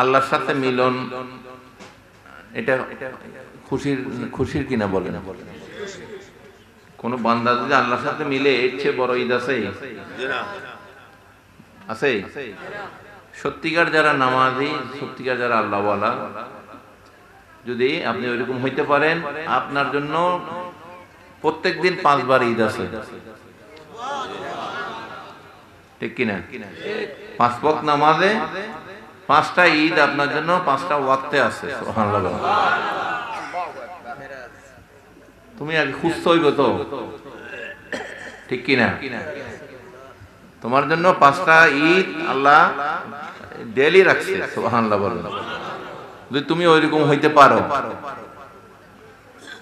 আল্লাহর সাথে মিলন, এটা খুশির খুশির কিনা বলে না বলেন? কোন বান্দা যদি আল্লাহর সাথে মিলে, এর চেয়ে বড় ঈদ আছে? আছে? সত্যিকার যারা নামাজি, সত্যিকার যারা আল্লাহওয়ালা, যদি আপনি ওইরকম হইতে পারেন, আপনার জন্য প্রত্যেক দিন পাঁচবার ঈদ আছে। ঠিক কিনা? পাঁচ নামাজে পাঁচটা ঈদ আপনার জন্য পাঁচটা ওয়াক্তে আছে তুমি আগে সুস্থ হইব তো? ঠিক কিনা? তোমার জন্য পাঁচটা ঈদ আল্লাহ ডেলি রাখছে যদি তুমি ওইরকম হইতে পারো,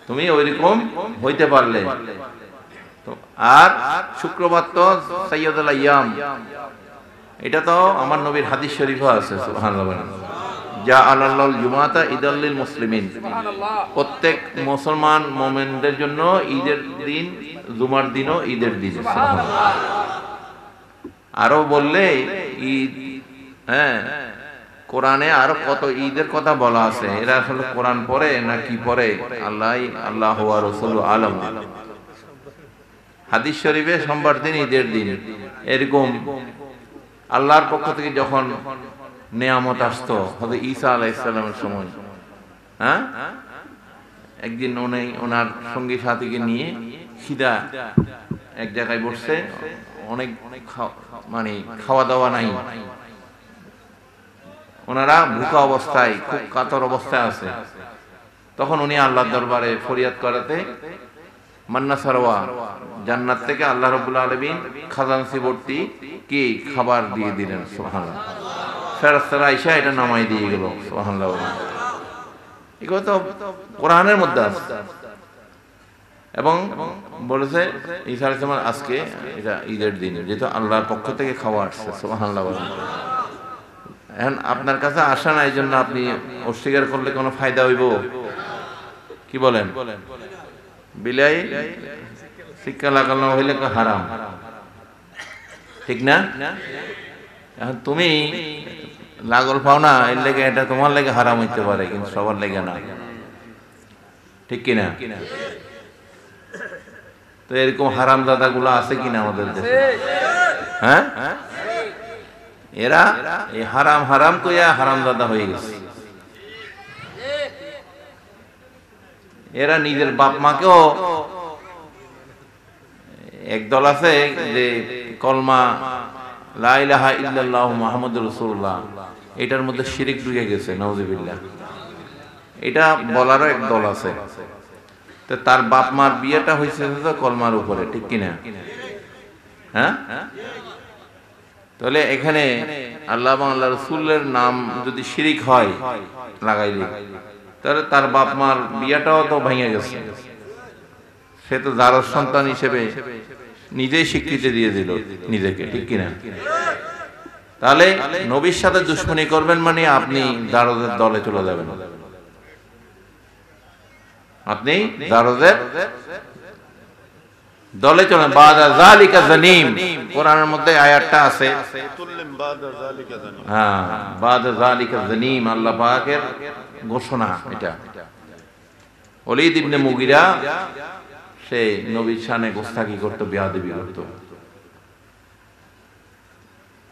তুমি ওইরকম হইতে পারলে। আর শুক্রবার তো সৈয়দুল আয়াম। এটা তো আমার নবীর হাদিস শরীফও আছে যা আল্লাহ জুমাতা ঈদাল্লিল মুসলিমিন। প্রত্যেক মুসলমান মোমেনদের জন্য ঈদের দিন জুমার দিনও ঈদের দিন। আরও বললে ঈদ হ্যাঁ কোরআনে আরও কত ঈদের কথা বলা আছে। এরা আসলে কোরআন পড়ে না কি পড়ে? আল্লাহ আল্লাহ রসুল আলম। হাদিস শরীফে সোমবার দিন ঈদের দিন। এরকম আল্লাহর পক্ষ থেকে যখন নেয়ামত আসতো হয়তো ঈসা আলাইসালামের সময় হ্যাঁ? একদিন উনি ওনার সঙ্গী সাথীকে নিয়ে খিদা এক জায়গায় বসছে, অনেক মানে খাওয়া দাওয়া নাই। ওনারা ভুকা অবস্থায়, খুব কাতর অবস্থায় আছে। তখন উনি আল্লাহর দরবারে ফরিয়াদ করাতে মান্না সারওয়া জান্নাত থেকে আল্লাহ রবুল্লা আলমিন খাজানসি ভর্তি কি খাবার দিয়ে দিলেন? সোহান ফেরাস্তারা আইসা এটা নামাই দিয়ে গেল। সোহান এগুলো তো কোরআনের মধ্যে আছে। এবং বলেছে, ঈসা আলাইহিস সালাম আজকে এটা ঈদের দিন, যেহেতু আল্লাহর পক্ষ থেকে খাওয়া আসছে। সুবহানাল্লাহ এখন আপনার কাছে আসা না এই জন্য আপনি অস্বীকার করলে কোনো ফায়দা হইব? কি বলেন? বিলাই শিক্ষা লাগানো হইলে হারাম। ঠিক না? এখন তুমি লাগল পাও না, এর লেগে এটা তোমার লেগে হারাম হইতে পারে, কিন্তু সবার লেগে না। ঠিক কিনা? তো এরকম হারাম দাদা গুলো আছে কিনা আমাদের দেশে? হ্যাঁ? এরা এই হারাম হারাম কইয়া হারাম দাদা হয়ে গেছে। এরা নিজের বাপ মাকেও একদল আছে যে কলমা লাইলাহা ইল্লাল্লাহু মুহাম্মাদুর রাসূলুল্লাহ। এটার মধ্যে শিরিক ঢুকে গেছে, নাউজুবিল্লাহ। এটা বলারও এক দল আছে। তো তার বাপ মার বিয়েটা হয়েছে তো কলমার উপরে, ঠিক কিনা? হ্যাঁ? তাহলে এখানে আল্লাহ আল্লাহ রসুলের নাম যদি শিরিক হয় লাগাইলে তাহলে তার বাপ মার বিয়েটাও তো ভেঙে গেছে। সে তো যার সন্তান হিসেবে নিজেই স্বীকৃতি দিয়ে দিল নিজেকে ঠিক কিনা? তাহলে নবীর সাথে দুশ্মনী করবেন মানে আপনি দারদের দলে চলে যাবেন। আপনি দারদের দলে চলেন বাদা জালিকা জানিম। কোরআনের মধ্যে আয়াতটা আছে। হ্যাঁ বাদা জালিকা জানিম আল্লাহ পাকের ঘোষণা এটা। ওলিদ ইবনে মুগিরা সে নবীর শানে গোস্তাকি করতো বিয়াদবি করতো।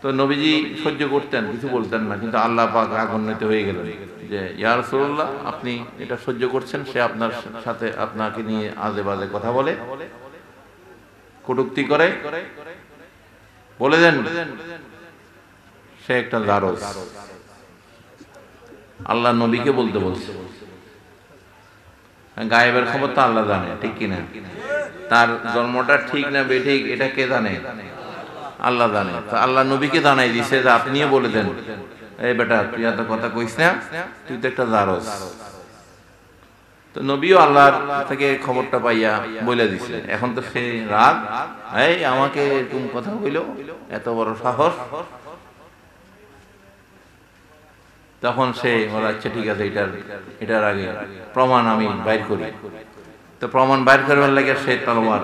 তো নবীজি সহ্য করতেন কিছু বলতেন না কিন্তু আল্লাহ পাক রাগান্বিত হয়ে গেলেন যে ইয়া রাসূলুল্লাহ আপনি এটা সহ্য করছেন সে আপনার সাথে আপনাকে নিয়ে আজে বাজে কথা বলে কটুক্তি করে বলে দেন সে একটা জারজ আল্লাহ নবীকে বলতে বলছে। গায়েবের খবর তো আল্লাহ জানে, ঠিক কিনা তার জন্মটা ঠিক না বেঠিক, এটা কে জানে? আল্লাহ জানে। তো আল্লাহ নবীকে জানাই দিছে যে আপনিও বলে দেন। এই বেটা, তুই এত কথা কইস না, তুই তো একটা জারজ। তো নবীও আল্লাহর থেকে খবরটা পাইয়া বলে দিছে। এখন তো সে রাগ, এই আমাকে এরকম কথা কইলো, এত বড় সাহস। তখন সে বলে আচ্ছা ঠিক আছে এটার এটার আগে প্রমাণ আমি বাইর করি। তো প্রমাণ বাইর করবার লাগে সে তলোয়ার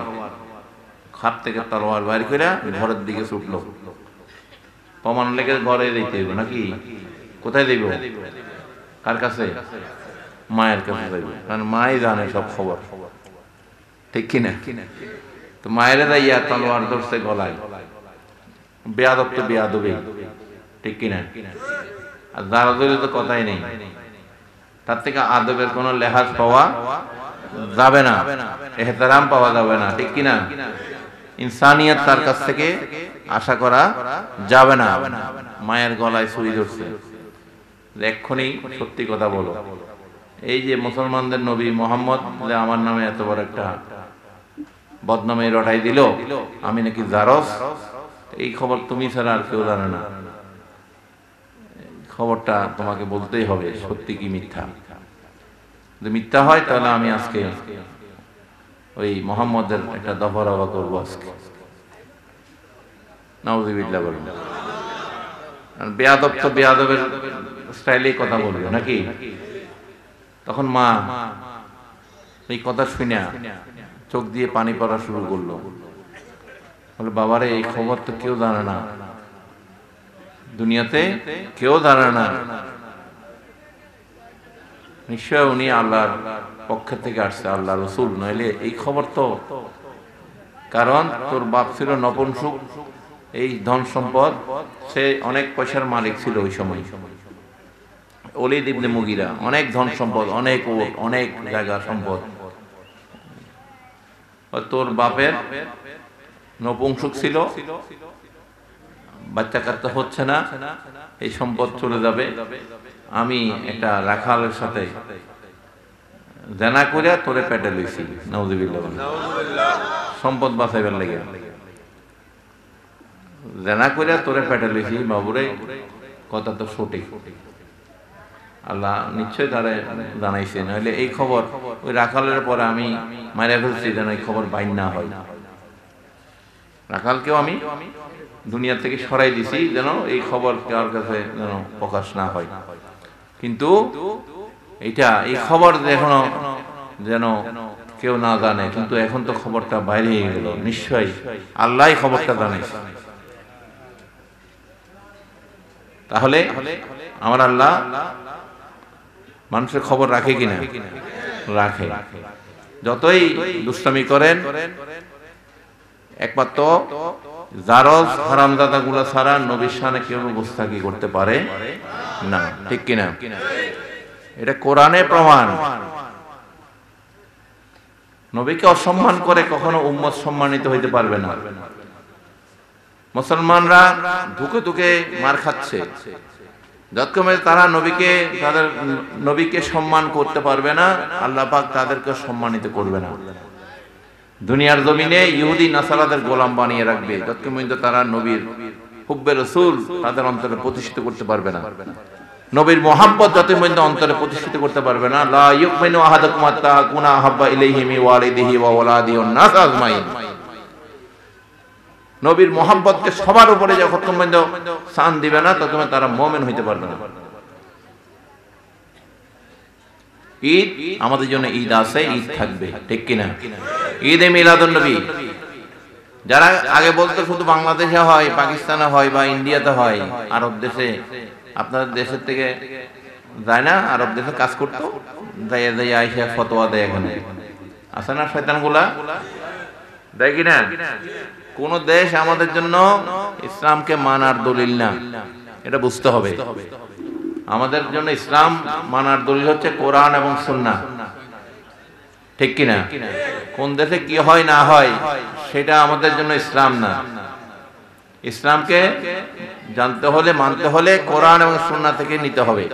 খাপ থেকে তলোয়ার বাইর করে ঘরের দিকে ছুটলো প্রমাণ লেগে ঘরে দিতে হইব নাকি? কোথায় দিব কার কাছে? মায়ের কাছে যাইব। কারণ মাই জানে সব খবর। ঠিক কিনা? তো মায়ের যাইয়া তলোয়ার ধরছে গলায়। বেয়াদব। তো বেয়াদবই ঠিক কিনা? আর দারাদুরি তো কথাই নেই। তার থেকে আদবের কোনো লেহাজ পাওয়া যাবে না। এহতারাম পাওয়া যাবে না। ঠিক কিনা? ইনসানিয়ত তার কাছ থেকে আশা করা যাবে না। মায়ের গলায় ছুরি ধরছে। এক্ষুনি সত্যি কথা বলো। এই যে মুসলমানদের নবী মোহাম্মদ আমার নামে এত বড় একটা বদনামে রটাই দিল, আমি নাকি জারস? এই খবর তুমি ছাড়া আর কেউ জানে না। খবরটা তোমাকে বলতেই হবে, সত্যি কি মিথ্যা? যদি মিথ্যা হয়, তাহলে আমি আজকে ওই মোহাম্মদের একটা দফা দফারবা করব আজকে। বলব বেয়াদব তো বেয়াদবের স্টাইলেই কথা বলব, নাকি? তখন মা এই কথা শুনে চোখ দিয়ে পানি পড়া শুরু করল। বলে, বাবারে, এই খবর তো কেউ জানে না। দুনিয়াতে কেউ জানে না। নিশ্চয় উনি আল্লাহর পক্ষ থেকে আসছে আল্লাহ রসুল। নইলে এই খবর তো কারণ তোর বাপ ছিল নপনসুক এই ধন সম্পদ, সে অনেক পয়সার মালিক ছিল ওই সময়। অলিদ ইবনে মুগিরা, অনেক ধন সম্পদ, অনেক অনেক জায়গা সম্পদ। তোর বাপের নপুংসুক ছিল বাচ্চা কাচ্চা হচ্ছে না, এই সম্পদ চলে যাবে। আমি একটা রাখালের সাথে জানা করে তোরে পেটে সম্পদ বাঁচাইবার লাগে। জানা করে তোরে পেটে লইছি, বাবুরে, কথা তো সঠিক। আল্লাহ নিশ্চয় তারা জানাইছে, নইলে এই খবর, ওই রাখালের পরে আমি মারা ফেলছি যেন এই খবর বাইন না হয়। রাখালকেও আমি দুনিয়া থেকে সরাই দিছি যেন এই খবর কার কাছে যেন প্রকাশ না হয়। কিন্তু এটা, এই খবর এখনও যেন কেউ না জানে, কিন্তু এখন তো খবরটা বাইরে গেল, নিশ্চয়ই আল্লাহ খবরটা জানাইছে। তাহলে আমার আল্লাহ মানুষের খবর রাখে কিনা? রাখে। যতই দুষ্টামি করেন, একমাত্র জারজ হারামদাদা গুলা ছাড়া নবীর সামনে কেউ গুস্তাকি করতে পারে? না, ঠিক কিনা? এটা কোরআনে প্রমাণ। নবীকে অসম্মান করে কখনো উম্মত সম্মানিত হইতে পারবে না। মুসলমানরা ধুকে ধুকে মার খাচ্ছে। যতক্ষণে তারা নবীকে, তাদের নবীকে সম্মান করতে পারবে না, আল্লাহ পাক তাদেরকে সম্মানিত করবে না। দুনিয়ার জমিনে ইহুদি, নাসারাদের গোলাম বানিয়ে রাখবে। যতক্ষণ পর্যন্ত তারা নবীর হুব্বে রসুল, তাদের অন্তরে প্রতিষ্ঠিত করতে পারবে না। নবীর মোহাম্মদ যত পর্যন্ত অন্তরে প্রতিষ্ঠিত করতে পারবে না, লা ইউমিনু আহাদাকুম আত্তা কুনা হাব্বা ইলাইহি মি ওয়ালিদিহি ওয়া ওয়ালাদিহি ওয়ান নাস আজমাইন। নবীর মোহাম্মদকে সবার উপরে যতক্ষণ পর্যন্ত স্থান দিবে না, ততক্ষণ তারা মুমিন হইতে পারবে না। ঈদ আমাদের জন্য ঈদ আছে, ঈদ থাকবে, ঠিক কিনা? ঈদে মিলাদুন নবী যারা আগে বলতো শুধু বাংলাদেশে হয়, পাকিস্তানে হয় বা ইন্ডিয়াতে হয়, আরব দেশে, আপনাদের দেশের থেকে যায় না? আরব দেশে কাজ করতো? যাইয়া যাইয়া আইসা ফতোয়া দেয় এখানে। আছে না দেয় কিনা? কোন দেশ আমাদের জন্য ইসলামকে মানার দলিল না। এটা বুঝতে হবে। আমাদের জন্য ইসলাম মানার দলিল হচ্ছে কোরআন এবং সুন্নাহ। ঠিক কিনা? কোন দেশে কি হয়, না হয়, সেটা আমাদের জন্য ইসলাম না। ইসলামকে জানতে হলে, মানতে হলে কোরআন এবং সুন্নাহ থেকে নিতে হবে।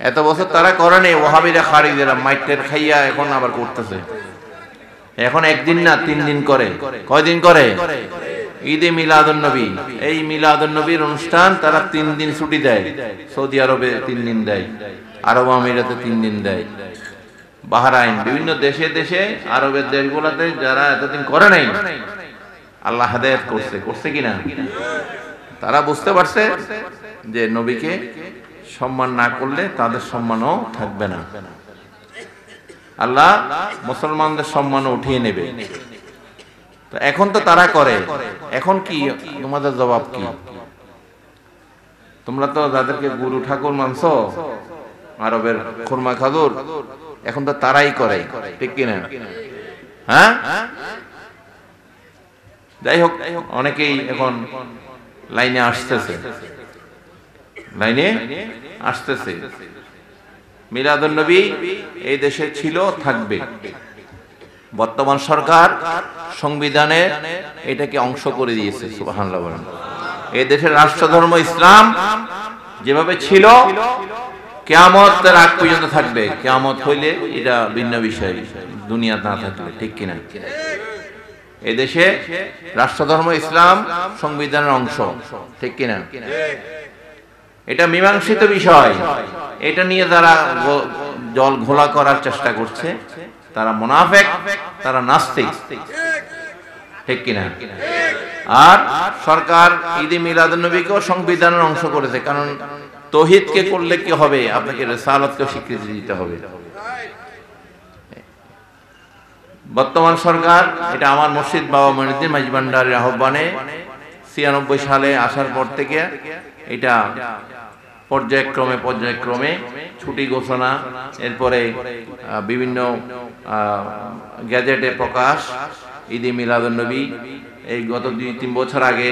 এত বছর তারা করেনি ওহাবিরা খারিদেরা মাইটের খাইয়া এখন আবার করতেছে। এখন একদিন না, তিন দিন করে। কয়দিন করে? ঈদে মিলাদুন নবী এই মিলাদুন নবীর অনুষ্ঠান তারা তিন দিন ছুটি দেয়। সৌদি আরবে তিন দিন দেয়। আরব আমিরাতে তিন দিন দেয়। বাহরাইন, বিভিন্ন দেশে দেশে আরবের দেশগুলোতে যারা এতদিন করে নাই, আল্লাহ হাদায়াত করছে। করছে কিনা? তারা বুঝতে পারছে যে নবীকে সম্মান না করলে তাদের সম্মানও থাকবে না। আল্লাহ মুসলমানদের সম্মান উঠিয়ে নেবে। তো এখন তো তারা করে। এখন কি? তোমাদের জবাব কি? তোমরা তো যাদেরকে গুরু ঠাকুর মানছ আরবের খুরমা খাদুর এখন তো তারাই করে। ঠিক কিনা? হ্যাঁ? যাই হোক অনেকেই এখন লাইনে আসতেছে। লাইনে আসতেছে। মিলাদুল নবী এই দেশে ছিল থাকবে। বর্তমান সরকার সংবিধানে এটাকে অংশ করে দিয়েছে, সুবহানাল্লাহ এই দেশের রাষ্ট্রধর্ম ইসলাম যেভাবে ছিল, কেয়ামত আগ পর্যন্ত থাকবে। কেয়ামত হইলে এটা ভিন্ন বিষয়, দুনিয়া না থাকলে, ঠিক কিনা? এদেশে রাষ্ট্রধর্ম ইসলাম সংবিধানের অংশ, ঠিক কিনা? এটা মীমাংসিত বিষয়। এটা নিয়ে তারা জল ঘোলা করার চেষ্টা করছে তারা মোনাফেক, তারা নাস্তিক। ঠিক কিনা? আর সরকার ঈদে মিলাদ নবীকেও সংবিধানের অংশ করেছে, কারণ তহিদকে করলে কি হবে? আপনাকে রেসালতকে স্বীকৃতি দিতে হবে। বর্তমান সরকার, এটা আমার মসজিদ বাবা মনিদ্দিন মাইজবান্ডারের আহ্বানে ছিয়ানব্বই সালে আসার পর থেকে এটা পর্যায়ক্রমে পর্যায়ক্রমে ছুটি ঘোষণা, এরপরে বিভিন্ন গ্যাজেটে প্রকাশ, ঈদে মিলাদুন্নবী এই গত দুই, তিন বছর আগে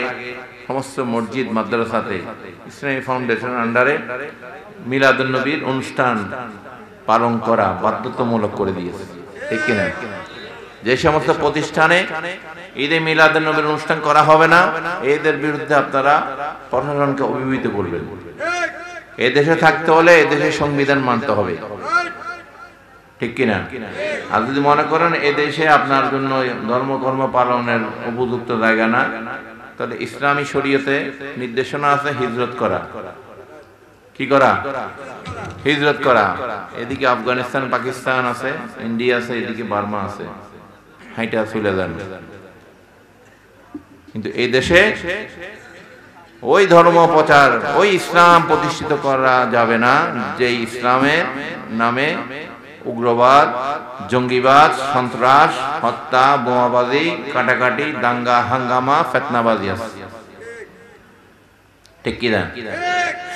সমস্ত মসজিদ মাদ্রাসাতে ইসলামী ফাউন্ডেশন আন্ডারে মিলাদুন্নবীর অনুষ্ঠান পালন করা বাধ্যতামূলক করে দিয়েছে। ঠিক কিনা? যে সমস্ত প্রতিষ্ঠানে ঈদে মিলাদুন্নবীর অনুষ্ঠান করা হবে না, এদের বিরুদ্ধে আপনারা প্রশাসনকে অভিভূত করবেন। এদেশে থাকতে হলে এদেশের সংবিধান মানতে হবে। ঠিক কিনা? আর যদি মনে করেন এদেশে আপনার জন্য ধর্ম কর্ম পালনের উপযুক্ত জায়গা না, তাহলে ইসলামী শরীয়তে নির্দেশনা আছে হিজরত করা। কি করা? হিজরত করা। এদিকে আফগানিস্তান, পাকিস্তান আছে, ইন্ডিয়া আছে, এদিকে বার্মা আছে। হাইটা চলে যান। কিন্তু এই দেশে ওই ধর্ম প্রচার ওই ইসলাম প্রতিষ্ঠিত করা যাবে না, যে ইসলামের নামে উগ্রবাদ, জঙ্গিবাদ, সন্ত্রাস, হত্যা, বোমাবাজি, কাটাকাটি, দাঙ্গা, হাঙ্গামা, ফেতনাবাজি আছে। ঠিক কিনা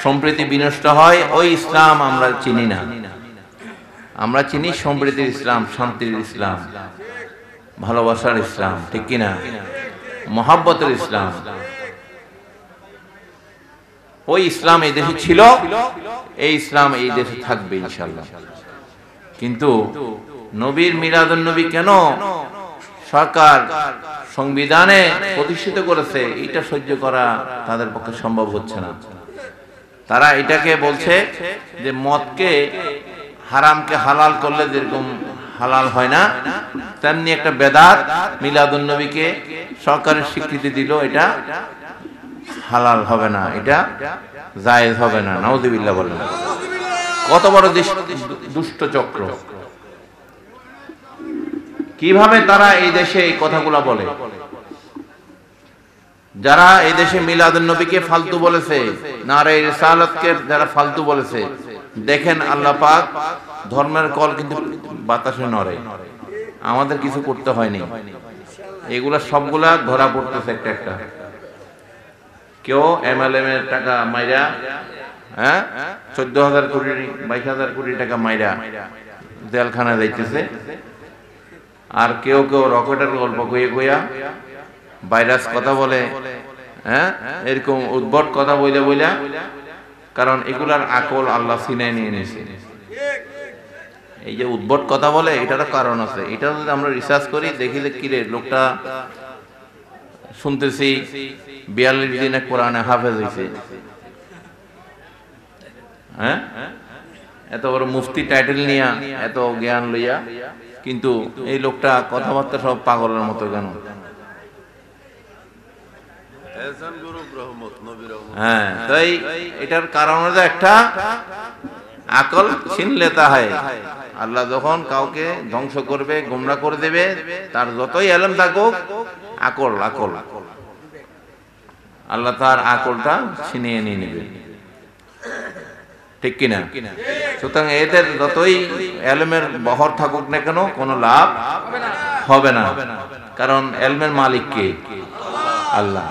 সম্প্রীতি বিনষ্ট হয়, ওই ইসলাম আমরা চিনি না। আমরা চিনি সম্প্রীতির ইসলাম, শান্তির ইসলাম, ভালোবাসার ইসলাম, ঠিক কিনা মহাব্বতের ইসলাম। ওই ইসলাম এই দেশে ছিল, এই ইসলাম এই দেশে থাকবে ইনশাল্লাহ কিন্তু নবীর মিলাদুন নবী কেন সরকার সংবিধানে প্রতিষ্ঠিত করেছে এটা সহ্য করা তাদের পক্ষে সম্ভব হচ্ছে না। তারা এটাকে বলছে যে মদকে হারামকে হালাল করলে যেরকম হালাল হয় না, তেমনি একটা বেদাত মিলাদুন নবীকে সরকারের স্বীকৃতি দিল, এটা হালাল হবে না, এটা জায়েজ হবে না, নাউজুবিল্লাহ বলেন। কত বড় দুষ্ট চক্র। কীভাবে তারা এই দেশে এই কথাগুলো বলে? যারা এই দেশে মিলাদুন নবীকে ফালতু বলেছে নারে রিসালাতকে যারা ফালতু বলেছে, দেখেন আল্লাহ পাক ধর্মের কল কিন্তু বাতাসে নড়ে। আমাদের কিছু করতে হয়নি। এগুলা সবগুলা ধরা পড়তেছে একটা একটা। কেউ এমএলএম এর টাকা মাইরা? হ্যাঁ? চোদ্দ হাজার কোটি বাইশ হাজার কোটি টাকা মাইরা জেলখানা যাইতেছে। আর কেউ কেউ রকেটের গল্প কইয়ে কইয়া ভাইরাস কথা বলে হ্যাঁ? এরকম উদ্ভট কথা বইলে বইলা, কারণ এগুলার আকল আল্লাহ সিনে নিয়ে নিয়েছে এই যে উদ্ভট কথা বলে, এটারও কারণ আছে। এটা যদি আমরা রিসার্চ করি, দেখি যে কিরে লোকটা শুনতেছি বিয়াল্লিশ দিনে কোরআনে হাফেজ হয়েছে হ্যাঁ? এত বড় মুফতি টাইটেল নিয়া এত জ্ঞান লইয়া কিন্তু এই লোকটা কথাবার্তা সব পাগলের মতো কেন? হ্যাঁ তাই এটার কারণ হলো একটা আকল ছিনলে তা হয়। আল্লাহ যখন কাউকে ধ্বংস করবে গোমরা করে দেবে তার যতই এলেম থাকুক আকল আকল। আল্লাহ তার আকলটা ছিনিয়ে নিয়ে নেবে। ঠিক কিনা? সুতরাং এদের যতই এলমের বহর থাকুক না কেন, কোনো লাভ হবে না। কারণ এলমের মালিক কে? আল্লাহ।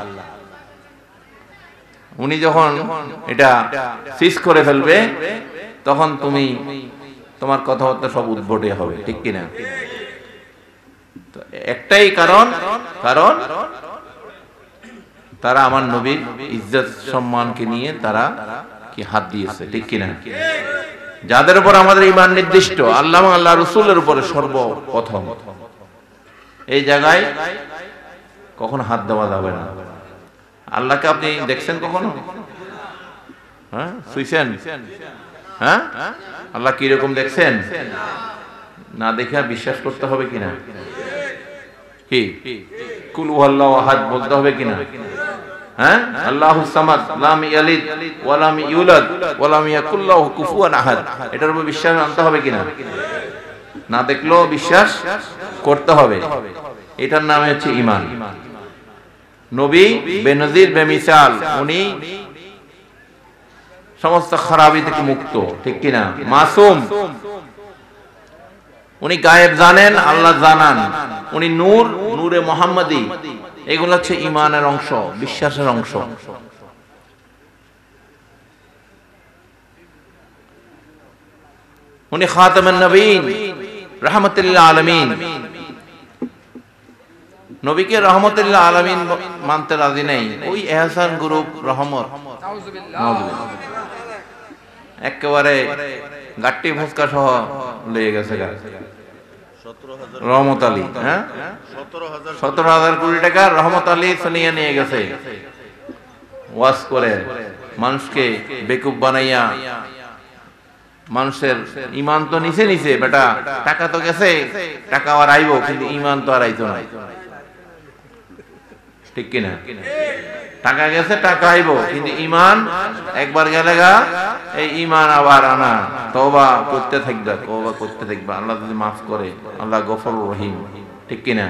উনি যখন এটা সিজ করে ফেলবে, তখন তুমি তোমার কথাবার্তা সব উদ্ভটে হবে। ঠিক কিনা? একটাই কারণ কারণ তারা আমার নবীর ইজ্জত সম্মানকে নিয়ে তারা কি হাত দিয়েছে, ঠিক কিনা? যাদের উপর আমাদের ইমান নির্দিষ্ট, আল্লাহ আল্লাহ রসুলের উপরে সর্বপ্রথম। এই জায়গায় কখনো হাত দেওয়া যাবে না। আল্লাহকে আপনি দেখছেন কখনো? হ্যাঁ শুইছেন? হ্যাঁ? আল্লাহ কীরকম দেখছেন? না দেখে বিশ্বাস করতে হবে কিনা? কি? কুলু আল্লাহ আহাদ বলতে হবে কিনা? হ্যাঁ? আল্লাহু সামাদ, লাম ইয়ালিদ, ওয়া লাম ইউলাদ, ওয়া লাম কুফুয়ান আহাদ। এটার উপর বিশ্বাস আনতে হবে কিনা? না দেখলেও বিশ্বাস করতে হবে। এটার নামে হচ্ছে ঈমান। নবী বেনজির, বেমিসাল, উনি সমস্ত খারাপি থেকে মুক্ত, ঠিক কিনা? মাসুম। উনি গায়েব জানেন, আল্লাহ জানান। উনি নূর, নূরে মোহাম্মদী। এগুলো হচ্ছে ইমানের অংশ, বিশ্বাসের অংশ। উনি খাতামের নবীন রহমতুল্লাহ আলমিন। নবীকে রহমতুল্লাহ আলমিন মানতে রাজি নেই। ওই এহসান গ্রুপ রহমত। একেবারে গাট্টি ফুসকা সহ লেগে গেছে রহমত আলী হ্যাঁ? সতেরো হাজার কোটি টাকা। রহমত আলী সোনিয়া নিয়ে গেছে। করে মানুষকে বেকুব বানাইয়া মানুষের ইমান তো নিচে নিচে বেটা টাকা তো গেছে টাকা আর আইব কিন্তু ইমান তো আর আইতো না। ঠিক কিনা? টাকা গেছে, টাকা আইবো। কিন্তু ইমান একবার গেলে গা, এই ইমান আবার আনা। তওবা করতে থাকবে, তওবা করতে থাকবে। আল্লাহ যদি মাফ করে, আল্লাহ গফর রহিম। ঠিক কিনা?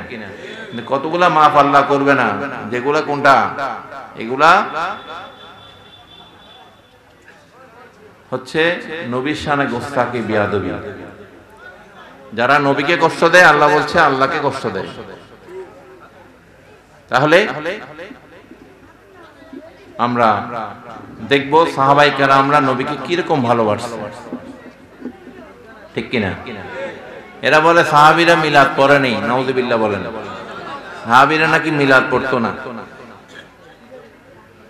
কতগুলা মাফ আল্লাহ করবে না? যেগুলা কোনটা? এগুলা হচ্ছে নবীর শানে গোস্তাকে বিয়াদবি। যারা নবীকে কষ্ট দেয়, আল্লাহ বলছে, আল্লাহকে কষ্ট দেয়। তাহলে আমরা দেখব সাহাবাই আমরা নবীকে কীরকম ভালোবাসছে ঠিক কিনা? এরা বলে, সাহাবিরা মিলাদ পড়ে নেই। নওজবিল্লা বলেন। সাহাবিরা নাকি মিলাদ পড়তো না।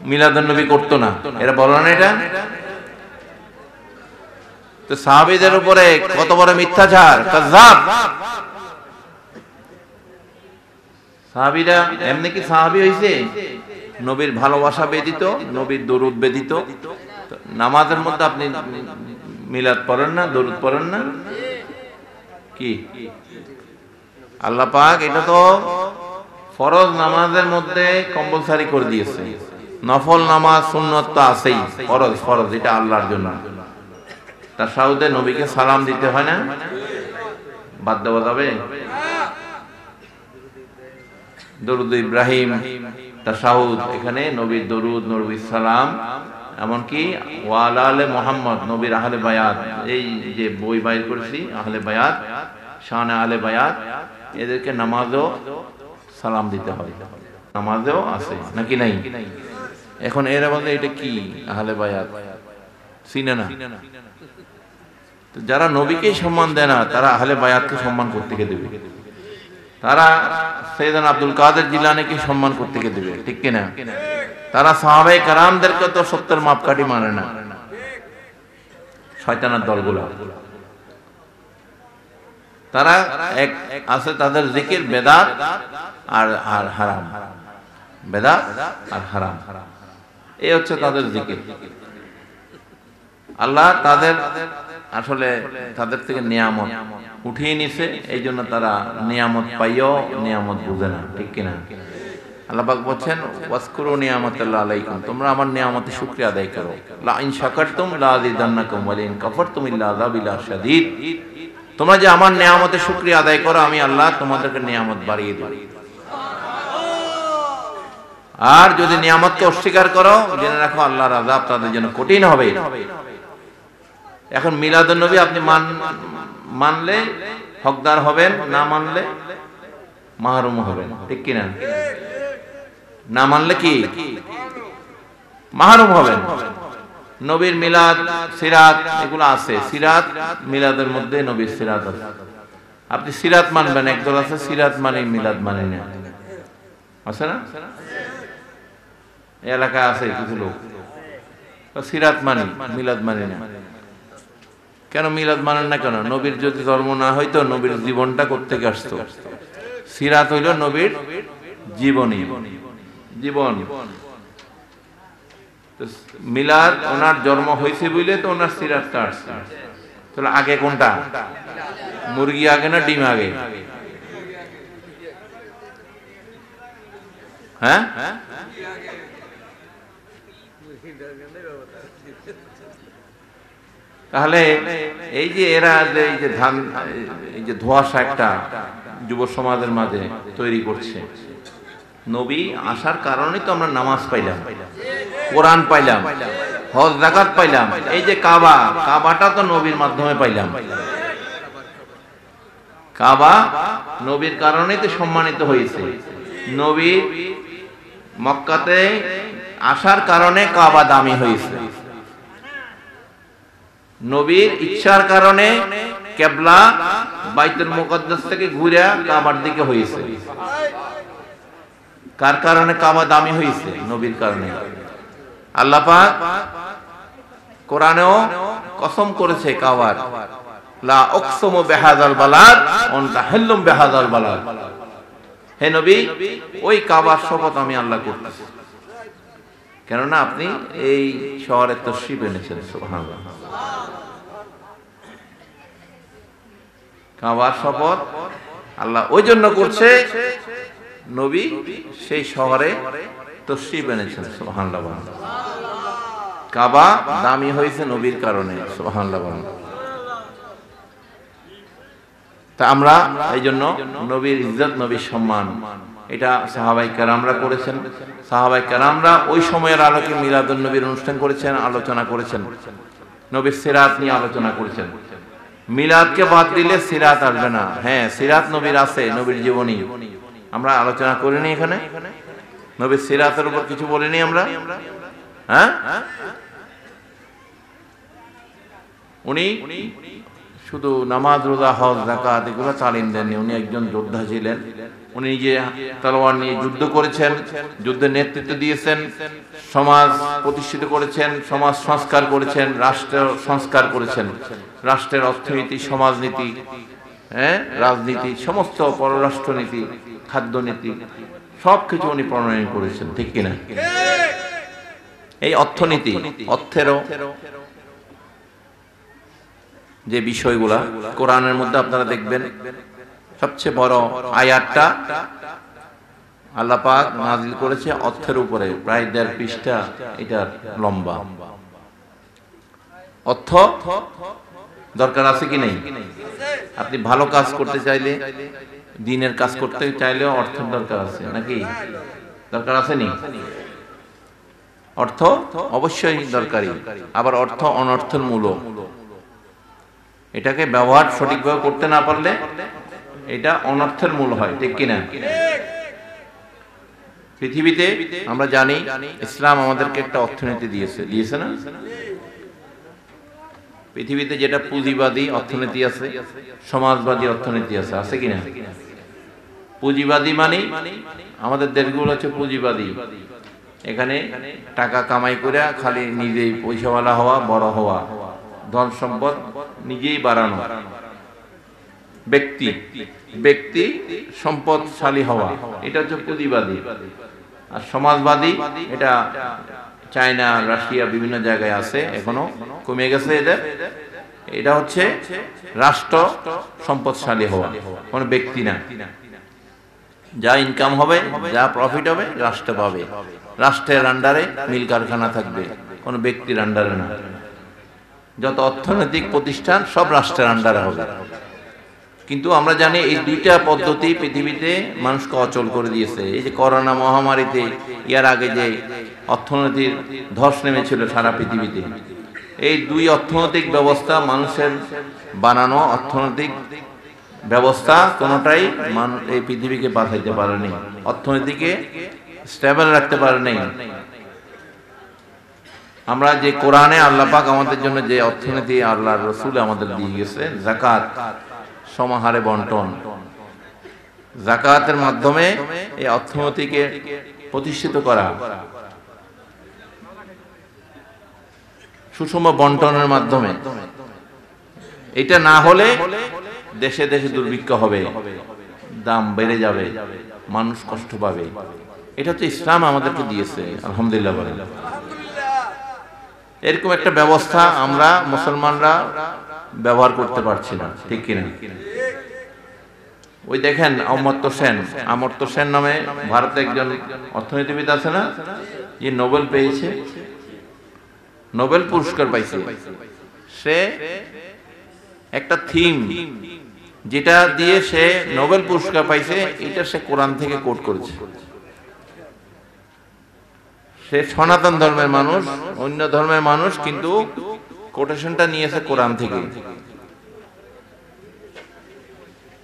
মিলাদ নবী করতো না। এরা বলো না এটা? তো সাহাবিদের উপরে কত বড় মিথ্যাচার। সাহাবিরা এমনি কি সাহাবি হইছে? নবীর ভালোবাসা বেদিত নবীর দরুদ বেদিত নামাজের মধ্যে আপনি মিলাদ পড়েন না, দরুদ পড়েন না? কি? আল্লাহ পাক এটা তো ফরজ নামাজের মধ্যে কম্পালসারি করে দিয়েছে। নফল নামাজ, সুন্নত তো আছেই, ফরজ ফরজ, এটা আল্লাহর জন্য। তার সাউদে নবীকে সালাম দিতে হয় না? বাদ দেওয়া যাবে? দরুদ ইব্রাহিম তাসাউদ এখানে নবীর দরুদ নবীর সালাম, এমনকি ওয়ালা আলে মোহাম্মদ, নবীর আহলে বায়াত, এই যে বই বাইর করেছি, আহলে বায়াত, শানে আলে বায়াত, এদেরকে নামাজও সালাম দিতে হয় নামাজেও আছে, নাকি নাই? এখন এরা বলে, এটা কি আহলে বায়াত? চিনে না। যারা নবীকেই সম্মান দেয় না, তারা আহলে বায়াতকে সম্মান করতে কে দেবে। তারা সৈয়দান আব্দুল কাদের জিলানিকে সম্মান করতে কে দেবে, ঠিক কিনা? তারা সাহাবাই কারামদেরকে তো সত্যের মাপকাঠি মানে না। শয়তানের দলগুলো। তারা এক আছে তাদের জিকির বেদাত আর আর হারাম। বেদাত আর হারাম। এই হচ্ছে তাদের জিকির। আল্লাহ তাদের আসলে তাদের থেকে নিয়ামত উঠিয়ে নিছে, এই জন্য তারা নিয়ামত পাইও, নিয়ামত বুঝে না, ঠিক কিনা? আল্লাপাক বলছেন ওয়াসকুরু নিয়ামতাল্লাহ আলাইকুম, তোমরা আমার নিয়ামতের শুকরিয়া আদায় করো। লা ইন শাকারতুম লা আযিদান্নাকুম, ওয়া ইন কাফারতুম ইল্লা আযাবিলা শাদীদ। তোমরা যে আমার নিয়ামতের শুকরিয়া আদায় করো, আমি আল্লাহ তোমাদেরকে নিয়ামত বাড়িয়ে দেব। আর যদি নিয়ামতকে অস্বীকার করো, জেনে রাখো আল্লাহর আযাব তাদের জন্য কঠিন হবে। এখন মিলাদুন নবী আপনি মান মানলে হকদার হবেন, না মানলে মাহরুম হবেন। ঠিক কিনা? না মানলে কি? মাহরুম হবেন। নবীর মিলাদ, সিরাত, এগুলো আছে। সিরাত, মিলাদের মধ্যে নবীর সিরাত আছে। আপনি সিরাত মানবেন, একদল আছে, সিরাত মানে মিলাদ মানে না। আছে না? এই এলাকায় আছে কিছু লোক। সিরাত মানি, মিলাদ মানে না। কেন মিলাদ মানেন না কেন? নবীর যদি ধর্ম না হইতো, নবীর জীবনটা করতে আসতো? সিরাত হইল নবীর জীবনী। জীবন। মিলাদ ওনার জন্ম হয়েছে বুঝলে তো ওনার সিরাতটা আসছে। তাহলে আগে কোনটা? মুরগি আগে না ডিম আগে? হ্যাঁ? তাহলে এই যে এরা এই যে ধান, এই যে ধোয়াশা একটা যুব সমাজের মাঝে তৈরি করছে। নবী আসার কারণে তো আমরা নামাজ পাইলাম, কোরআন পাইলাম, হজ, জাকাত পাইলাম, এই যে কাবা, কাবাটা তো নবীর মাধ্যমে পাইলাম। কাবা নবীর কারণেই তো সম্মানিত হয়েছে। নবী মক্কাতে আসার কারণে কাবা দামি হয়েছে। নবীর ইচ্ছার কারণে কেবলা বাইতুল মুকদ্দাস থেকে ঘুরে কাবার দিকে হয়েছে। কার কারণে কাবা দামি হয়েছে? নবীর কারণে। আল্লাহ পাক কোরআনেও কসম করেছে কাবার। লা অকসমু বিহাযাল বালাদ ওন তাহাল্লুম বিহাযাল বালাদ। হে নবী, ওই কাবার শপথ আমি আল্লাহ করতেছি। কেননা আপনি এই শহরে তশরিফ এনেছেন, সুবহানাল্লাহ। কাবার শপথ আল্লাহ ওই জন্য করছে, নবী সেই শহরে তশরিফ এনেছেন, সুবহানাল্লাহ কাবা দামি হয়েছে নবীর কারণে, সুবহানাল্লাহ তা আমরা এই জন্য নবীর ইজ্জত, নবীর সম্মান এটা সাহাবাই কারামরা করেছেন। সাহাবাই কারামরা ওই সময়ের আলোকে মিলাদুল নবীর অনুষ্ঠান করেছেন, আলোচনা করেছেন। নবীর সিরাত নিয়ে আলোচনা করেছেন। মিলাদকে বাদ দিলে সিরাত আসবে না। হ্যাঁ সিরাত নবীর আছে, নবীর জীবনী। আমরা আলোচনা করিনি এখানে। নবীর সিরাতের উপর কিছু বলিনি আমরা। হ্যাঁ? উনি শুধু নামাজ, রোজা, হজ জাকাত এগুলো তালিম দেননি। উনি একজন যোদ্ধা ছিলেন। উনি নিজে তলোয়ার নিয়ে যুদ্ধ করেছেন যুদ্ধের নেতৃত্ব দিয়েছেন, সমাজ প্রতিষ্ঠিত করেছেন, সমাজ সংস্কার করেছেন, রাষ্ট্র সংস্কার করেছেন। রাষ্ট্রের অর্থনীতি, সমাজনীতি হ্যাঁ রাজনীতি, সমস্ত পররাষ্ট্রনীতি, খাদ্যনীতি সব কিছু উনি প্রণয়ন করেছেন, ঠিক কিনা এই অর্থনীতি, অর্থেরও যে বিষয়গুলা, কোরআনের মধ্যে আপনারা দেখবেন সবচেয়ে বড় আয়াতটা আল্লাহ পাক নাজিল করেছে অর্থের উপরে, প্রায় দেড় পৃষ্ঠা এটার লম্বা। অর্থ দরকার আছে কি নেই? আপনি ভালো কাজ করতে চাইলে, দিনের কাজ করতে চাইলেও অর্থের দরকার আছে, নাকি? দরকার আছে নি? অর্থ অবশ্যই দরকারি, আবার অর্থ অনর্থের মূল এটাকে ব্যবহার সঠিকভাবে করতে না পারলে এটা অনর্থের মূল হয়, ঠিক কিনা? পৃথিবীতে আমরা জানি ইসলাম আমাদেরকে একটা অর্থনীতি দিয়েছে। দিয়েছে না? পৃথিবীতে যেটা পুঁজিবাদী অর্থনীতি আছে, সমাজবাদী অর্থনীতি আছে আছে কিনা? পুঁজিবাদী মানে আমাদের দেশগুলো হচ্ছে পুঁজিবাদী। এখানে টাকা কামাই করে খালি নিজেই পয়সাওয়ালা হওয়া, বড় হওয়া। ধন সম্পদ নিজেই বাড়ানো। ব্যক্তি। ব্যক্তি সম্পদশালী হওয়া। এটা হচ্ছে পুঁজিবাদী। আর সমাজবাদী, এটা চায়না, রাশিয়া বিভিন্ন জায়গায় আছে, এখনও কমে গেছে এদের। এটা হচ্ছে রাষ্ট্র সম্পদশালী হওয়া, কোনো ব্যক্তি না। যা ইনকাম হবে, যা প্রফিট হবে, রাষ্ট্র পাবে। রাষ্ট্রের আন্ডারে মিল কারখানা থাকবে, কোনো ব্যক্তির আন্ডারে না। যত অর্থনৈতিক প্রতিষ্ঠান, সব রাষ্ট্রের আন্ডারে হবে। কিন্তু আমরা জানি এই দুইটা পদ্ধতি পৃথিবীতে মানুষকে অচল করে দিয়েছে। এই যে করোনা মহামারীতে, ইয়ার আগে যে অর্থনীতির ধস নেমেছিল সারা পৃথিবীতে, এই দুই অর্থনৈতিক ব্যবস্থা মানুষের বানানো অর্থনৈতিক ব্যবস্থা কোনোটাই এই পৃথিবীকে বাঁচাইতে পারেনি, অর্থনীতিকে স্টেবল রাখতে পারেনি। আমরা যে কোরআনে আল্লাহ পাক আমাদের জন্য যে অর্থনীতি আল্লাহ রসুল আমাদের দিয়ে গেছে জাকাত সমাহারে বন্টন। জাকাতের মাধ্যমে এই অর্থনীতিকে প্রতিষ্ঠিত করা। সুষম বন্টনের মাধ্যমে। এটা না হলে দেশে দেশে দুর্ভিক্ষ হবে। দাম বেড়ে যাবে। মানুষ কষ্ট পাবে। এটা তো ইসলাম আমাদেরকে দিয়েছে। আলহামদুলিল্লাহ বলেন। এরকম একটা ব্যবস্থা আমরা মুসলমানরা ব্যবহার করতে পারছি না, ঠিক কিনা? ওই দেখেন অমর্ত্য সেন অমর্ত্য সেন নামে ভারতে একজন অর্থনীতিবিদ আছে না? যে নোবেল পেয়েছে, নোবেল পুরস্কার পাইছে। সে একটা থিম যেটা দিয়ে সে নোবেল পুরস্কার পাইছে, এটা সে কোরআন থেকে কোট করেছে। সে সনাতন ধর্মের মানুষ, অন্য ধর্মের মানুষ, কিন্তু কোটেশনটা নিয়েছে কোরআন থেকে।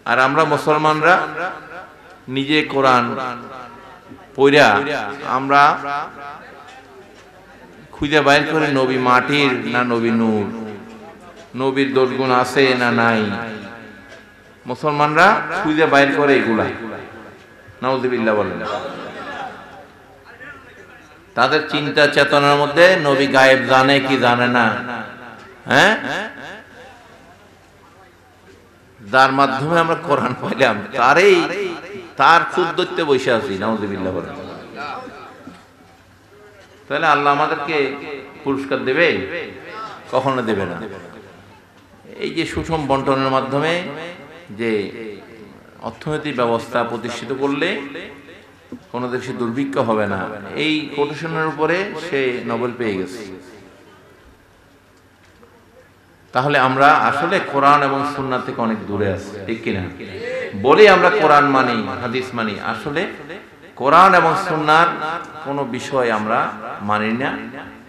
আর আমরা মুসলমানরা নিজে কোরআন পইরা আমরা খুঁজে বাইর করে নবী মাটির না নবী নূর। নবীর দোষগুণ আছে না নাই? মুসলমানরা খুঁজে বাইর করে এগুলা। নাউজুবিল্লাহ বলেন। তাদের চিন্তা চেতনার মধ্যে নবী গায়েব জানে কি জানে না? হ্যাঁ? যার মাধ্যমে আমরা কোরআন পাইলাম। তারই, তার খুব দৈত্য বসে আছি, নাউজুবিল্লাহ বলেন তাহলে আল্লাহ আমাদেরকে পুরস্কার দেবে? কখনো দেবে না। এই যে সুষম বন্টনের মাধ্যমে যে অর্থনৈতিক ব্যবস্থা প্রতিষ্ঠিত করলে কোনো দেশে দুর্ভিক্ষ হবে না, এই কোটেশনের উপরে সে নোবেল পেয়ে গেছে। তাহলে আমরা আসলে কোরআন এবং সুন্নাত থেকে অনেক দূরে আছি, ঠিক কিনা? বলি আমরা কোরআন মানি, হাদিস মানি, আসলে কোরআন এবং সুন্নার কোনো বিষয় আমরা মানি না,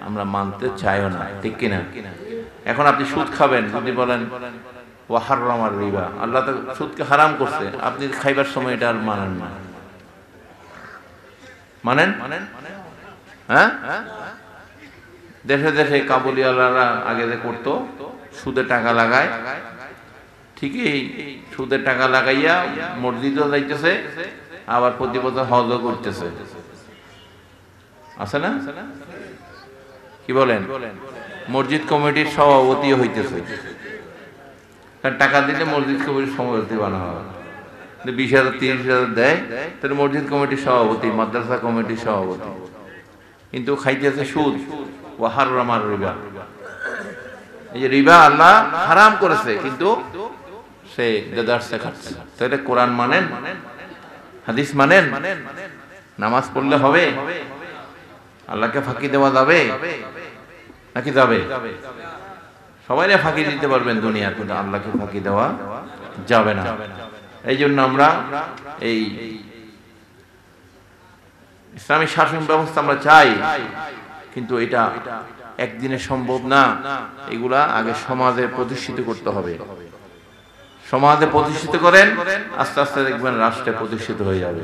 আমরা মানতে চাইও না, ঠিক কিনা? এখন আপনি সুদ খাবেন, যদি বলেন ওয়াহার রিবা আল্লাহ তো সুদকে হারাম করছে, আপনি খাইবার সময় এটা আর মানেন না। মানেন? হ্যাঁ? দেশে দেশে কাবুলিওয়ালারা আগে যে করতো সুদে টাকা লাগায়। ঠিকই সুদের টাকা লাগাইয়া মসজিদও যাইতেছে, আবার প্রতি বছর হজও করতেছে। আছে না? কি বলেন? মসজিদ কমিটির সভাপতি হইতেছে। কারণ টাকা দিলে মসজিদ কমিটির সভাপতি বানা যদি বিশ হাজার, তিরিশ হাজার দেয়, তাহলে মসজিদ কমিটির সভাপতি, মাদ্রাসা কমিটির সভাপতি। কিন্তু খাইতেছে সুদ। ও হার রামার রিবা। এই যে রিবা আল্লাহ হারাম করেছে, কিন্তু সে তাহলে কোরআন মানেন, হাদিস মানেন, নামাজ পড়লে হবে, আল্লাহকে ফাঁকি দেওয়া যাবে, নাকি যাবে? সবাই ফাঁকি দিতে পারবেন দুনিয়ার, কিন্তু আল্লাহকে ফাঁকি দেওয়া যাবে না। এই জন্য আমরা এই ইসলামী শাসন ব্যবস্থা আমরা চাই, কিন্তু এটা একদিনে সম্ভব না। এগুলা আগে সমাজে প্রতিষ্ঠিত করতে হবে। সমাজে প্রতিষ্ঠিত করেন, আস্তে আস্তে দেখবেন রাষ্ট্রে প্রতিষ্ঠিত হয়ে যাবে।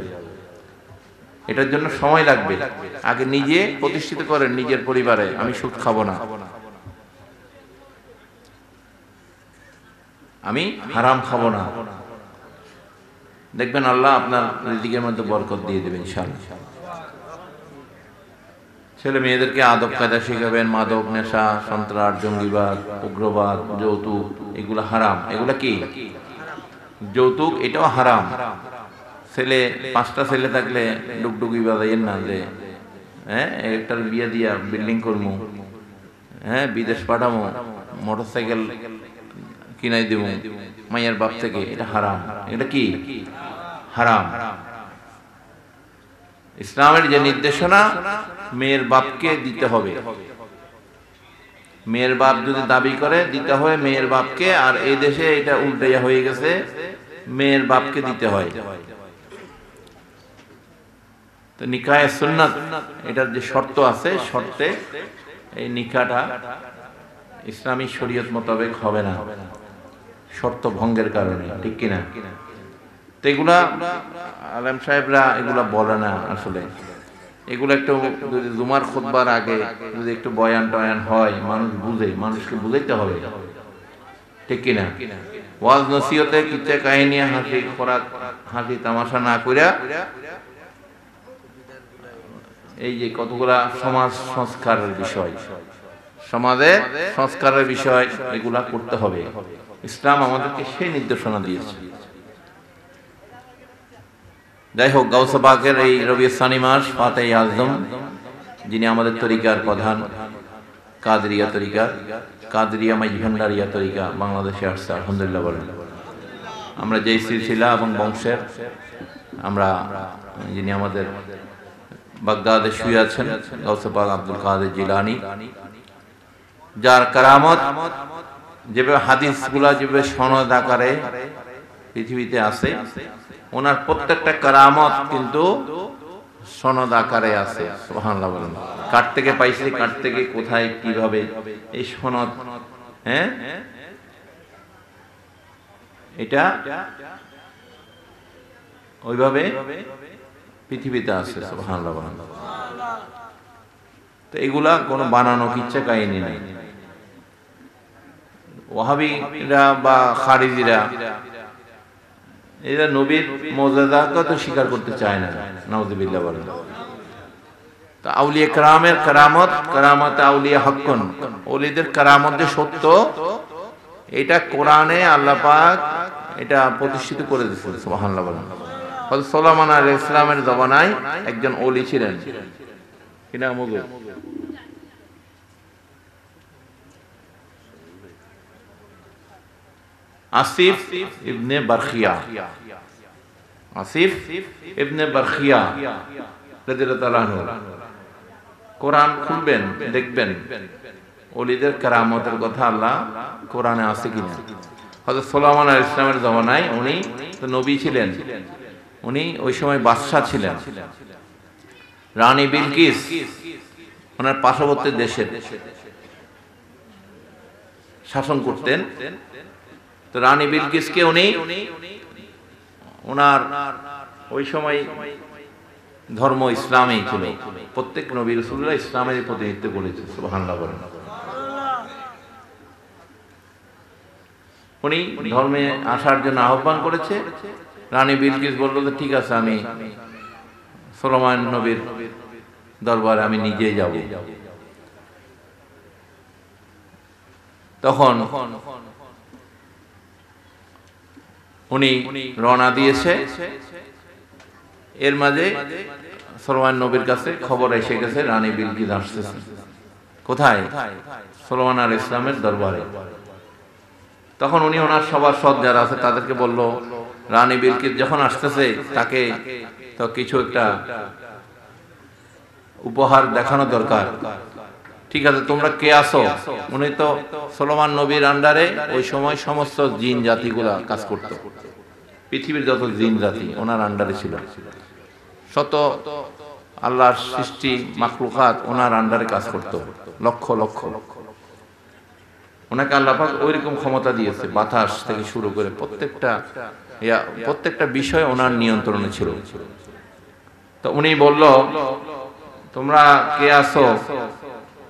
এটার জন্য সময় লাগবে। আগে নিজে প্রতিষ্ঠিত করেন নিজের পরিবারে, আমি সুদ খাব না। আমি হারাম খাব না। দেখবেন আল্লাহ আপনার রিজিকের মধ্যে বরকত দিয়ে দেবেন ইনশাআল্লাহ। ছেলে মেয়েদেরকে আদব কায়দা শিখাবেন, মাদক, নেশা, সন্ত্রাস, জঙ্গিবাদ, উগ্রবাদ, যৌতুক, এগুলো হারাম। এগুলা কি? যৌতুক, এটাও হারাম। ছেলে, পাঁচটা ছেলে থাকলে ডুগডুগি বাজাইয়ের না যে হ্যাঁ একটার বিয়ে দিয়া বিল্ডিং করব হ্যাঁ বিদেশ পাঠামো মোটর সাইকেল কিনাই দেবো মাইয়ার বাপ থেকে, এটা হারাম। এটা কি? হারাম। ইসলামের যে নির্দেশনা মেয়ের বাপকে দিতে হবে। মেয়ের বাপ যদি দাবি করে, দিতে হয় মেয়ের বাপকে, আর এই দেশে এটা উল্টাইয়া হয়ে গেছে, মেয়ের বাপকে দিতে হয়। তো নিকায় সুন্নাত, এটার যে শর্ত আছে, শর্তে এই নিকাটা ইসলামী শরীয়ত মোতাবেক হবে না। শর্ত ভঙ্গের কারণে, ঠিক কিনা? তো এগুলা আলম সাহেবরা এগুলা বলে না আসলে। এগুলো একটু যদি জুমার খুতবার আগে যদি একটু বয়ান টয়ান হয়, মানুষ বুঝে, মানুষকে বুঝাইতে হবে। ঠিক কিনা? ওয়াজ নসিহতে কিচ্ছা কাহিনী, হাসি, খোরাক, হাসি তামাশা না কইরা এই যে কতগুলা সমাজ সংস্কারের বিষয়, সমাজে সংস্কারের বিষয় এগুলা করতে হবে। ইসলাম আমাদেরকে সেই নির্দেশনা দিয়েছে। যাই হোক গাউসাবাগের এই রবি সানি মাস ফাতে আজম, যিনি আমাদের তরিকার প্রধান, কাদরিয়া তরিকা, কাদরিয়া মাই ভান্ডারিয়া তরিকা, বাংলাদেশে আসছে, আলহামদুলিল্লাহ বলেন। আমরা যেই সিলসিলা এবং বংশের, আমরা যিনি আমাদের বাগদাদে শুয়ে আছেন, গাউসাবাগ আব্দুল কাদের জিলানি, যার কারামত যেভাবে হাদিসগুলা যেভাবে সনদ আকারে পৃথিবীতে আছে ওনার প্রত্যেকটা কারামত কিন্তু সনদ আকারে আছে কার থেকে পাইছে, কার থেকে কোথায়, কীভাবে? এই সনদ হ্যাঁ? এটা ওইভাবে পৃথিবীতে আছে তো এগুলা কোনো বানানো কিচ্ছা কাহিনী নাই। ওয়াহাবিরা বা খারিজিরা এরা নবীর মর্যাদাকে তো স্বীকার করতে চায় না। নওয়াজবিল্লাহ বলেন। কারামের কারামত আউলিয়া ওলিদের কারামত যে সত্য, এটা কোরআনে এটা প্রতিষ্ঠিত করে একজন ওলি ছিলেন। কি নাম আসিফ ইবনে বারখিয়া। আসিফ ইবনে বারখিয়া কোরআন খুলবেন, দেখবেন। ওলিদের কারামতের কথা আল্লাহ কোরআনে আছে কিনা। হযরত সুলাইমান আলাইহিস ইসলামের জমানায় উনি তো নবী ছিলেন। উনি ওই সময় বাদশা ছিলেন। রানী বিলকিস ওনার পার্শ্ববর্তী দেশের শাসন করতেন। তো রানী বিলকিসকে উনি ওনার ওই সময় ধর্ম ইসলামই ছিল। প্রত্যেক নবী রসুল্লাহ ইসলামের প্রতিনিধিত্ব করেছে সুবহানাল্লাহ বলেন। উনি ধর্মে আসার জন্য আহ্বান করেছে। রানী বিলকিস বলল যে, ঠিক আছে, আমি সোলোমান নবীর দরবারে আমি নিজে যাব। তখন উনি রওনা দিয়েছে। এর মাঝে সোলোমান নবীর কাছে খবর এসে গেছে রানী বিলকিস আসতেছে। কোথায়? সোলোমান আর ইসলামের দরবারে। তখন উনি ওনার সবার সৎ যারা আছে তাদেরকে বলল রানী বিলকিস যখন আসতেছে তাকে তো কিছু একটা উপহার দেখানো দরকার। ঠিক আছে, তোমরা কে আসো উনি তো সোলোমান নবীর আন্ডারে ওই সময় সমস্ত জিন জাতিগুলা কাজ করত। পৃথিবীর যত জিন জাতি, ওনার আন্ডারে ছিল। শত আল্লাহর সৃষ্টি মাকলুকাত ওনার আন্ডারে কাজ করত। লক্ষ লক্ষ। ওনাকে আল্লাহ পাক ওইরকম ক্ষমতা দিয়েছে, বাতাস থেকে শুরু করে প্রত্যেকটা প্রত্যেকটা বিষয় ওনার নিয়ন্ত্রণে ছিল। তো উনি বলল, তোমরা কে আসো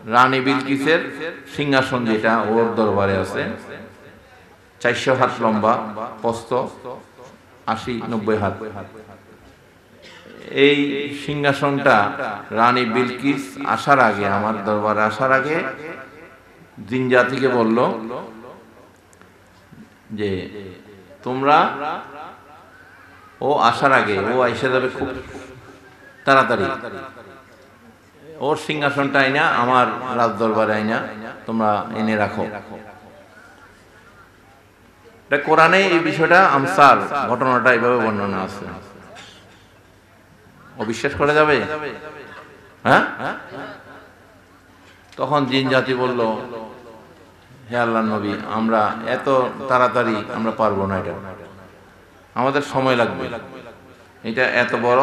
রানী বিলকিসের সিংহাসন যেটা, ওর দরবারে আছে। চারশো হাত লম্বা, পস্ত, আশি, নব্বই হাত। এই সিংহাসনটা রানী বিলকিস আসার আগে, আমার দরবারে আসার আগে জিন জাতিকে বলল যে, তোমরা ও আসার আগে, ও এসে যাবে খুব তাড়াতাড়ি। ওর সিংহাসনটা আইনা, আমার রাজ দরবারে আইনা, তোমরা এনে রাখো। কোরআনে এই বিষয়টা আমসার, ঘটনাটা এইভাবে বর্ণনা আছে। অবিশ্বাস করা যাবে? হ্যাঁ? তখন জিন জাতি বলল, হে আল্লাহ নবী, আমরা এত তাড়াতাড়ি আমরা পারব না এটা। আমাদের সময় লাগবে। এটা এত বড়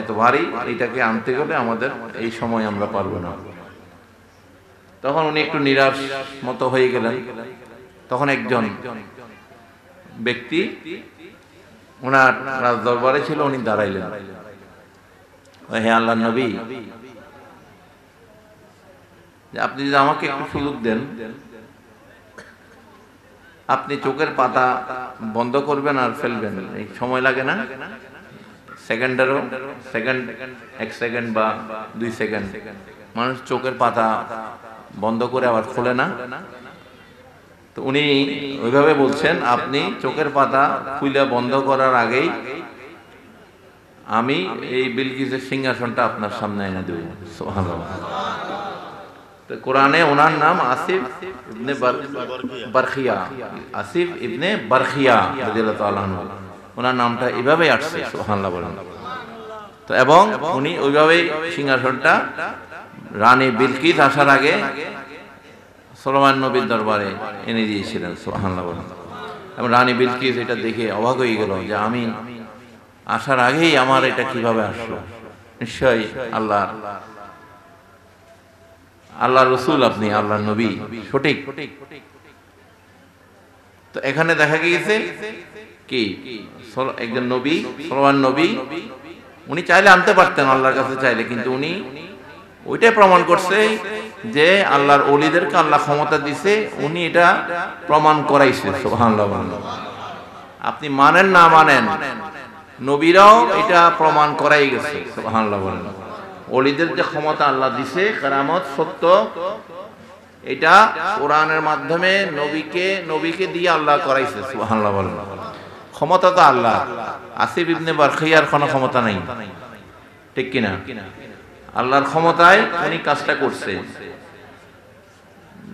এত ভারী, এটাকে আনতে গেলে আমাদের এই সময় আমরা পারব না। তখন উনি একটু নিরাশ মতো হয়ে গেলেন। তখন একজন ব্যক্তি ওনার রাজ দরবারে ছিল, উনি দাঁড়াইলেন। হে আল্লাহ নবী আপনি যদি আমাকে একটু সুযোগ দেন, আপনি চোখের পাতা বন্ধ করবেন আর ফেলবেন। এই সময় লাগে না? সেকেন্ডেরও, সেকেন্ড, এক সেকেন্ড বা দুই সেকেন্ড। মানুষ চোখের পাতা বন্ধ করে আবার খোলে না? তো উনি ওইভাবে বলছেন, আপনি চোখের পাতা খুলে বন্ধ করার আগেই আমি এই বিলকিসের সিংহাসনটা আপনার সামনে এনে দেব। কোরআনে ওনার নাম আসিফ ইবনে বারখিয়া। আসিফ ইবনে বারখিয়া রাদিয়াল্লাহু তাআলা ওনার নামটা এভাবেই আসছে, সুবহানাল্লাহ বলেন। তো এবং উনি ওইভাবেই সিংহাসনটা রানী বিলকিস আসার আগে সলোমান নবীর দরবারে এনে দিয়েছিলেন, সুবহানাল্লাহ বলেন। এবং রানী বিলকিস এটা দেখে অবাক হয়ে গেল যে আমি আসার আগেই আমার এটা কীভাবে আসলো। নিশ্চয়ই আল্লাহ আল্লাহ রসুল আপনি আল্লাহ নবী, সঠিক। তো এখানে দেখা গিয়েছে কি? একজন নবী সলমান নবী? উনি চাইলে আনতে পারতেন আল্লাহর কাছে চাইলে, কিন্তু উনি ওইটাই প্রমাণ করছে যে আল্লাহর অলিদেরকে আল্লাহ ক্ষমতা দিছে, উনি এটা প্রমাণ করাইছে আপনি মানেন না মানেন, নবীরাও এটা প্রমাণ করাই গেছে অলিদের যে ক্ষমতা আল্লাহ দিছে কারামত সত্য, এটা কোরআনের মাধ্যমে নবীকে নবীকে দিয়ে আল্লাহ করাইছে বলেন। ক্ষমতা তো আল্লাহ। আসিফ ইবনে বারখিয়ার কোনো ক্ষমতা নাই। ঠিক কিনা? আল্লাহর ক্ষমতায় উনি কাজটা করছে।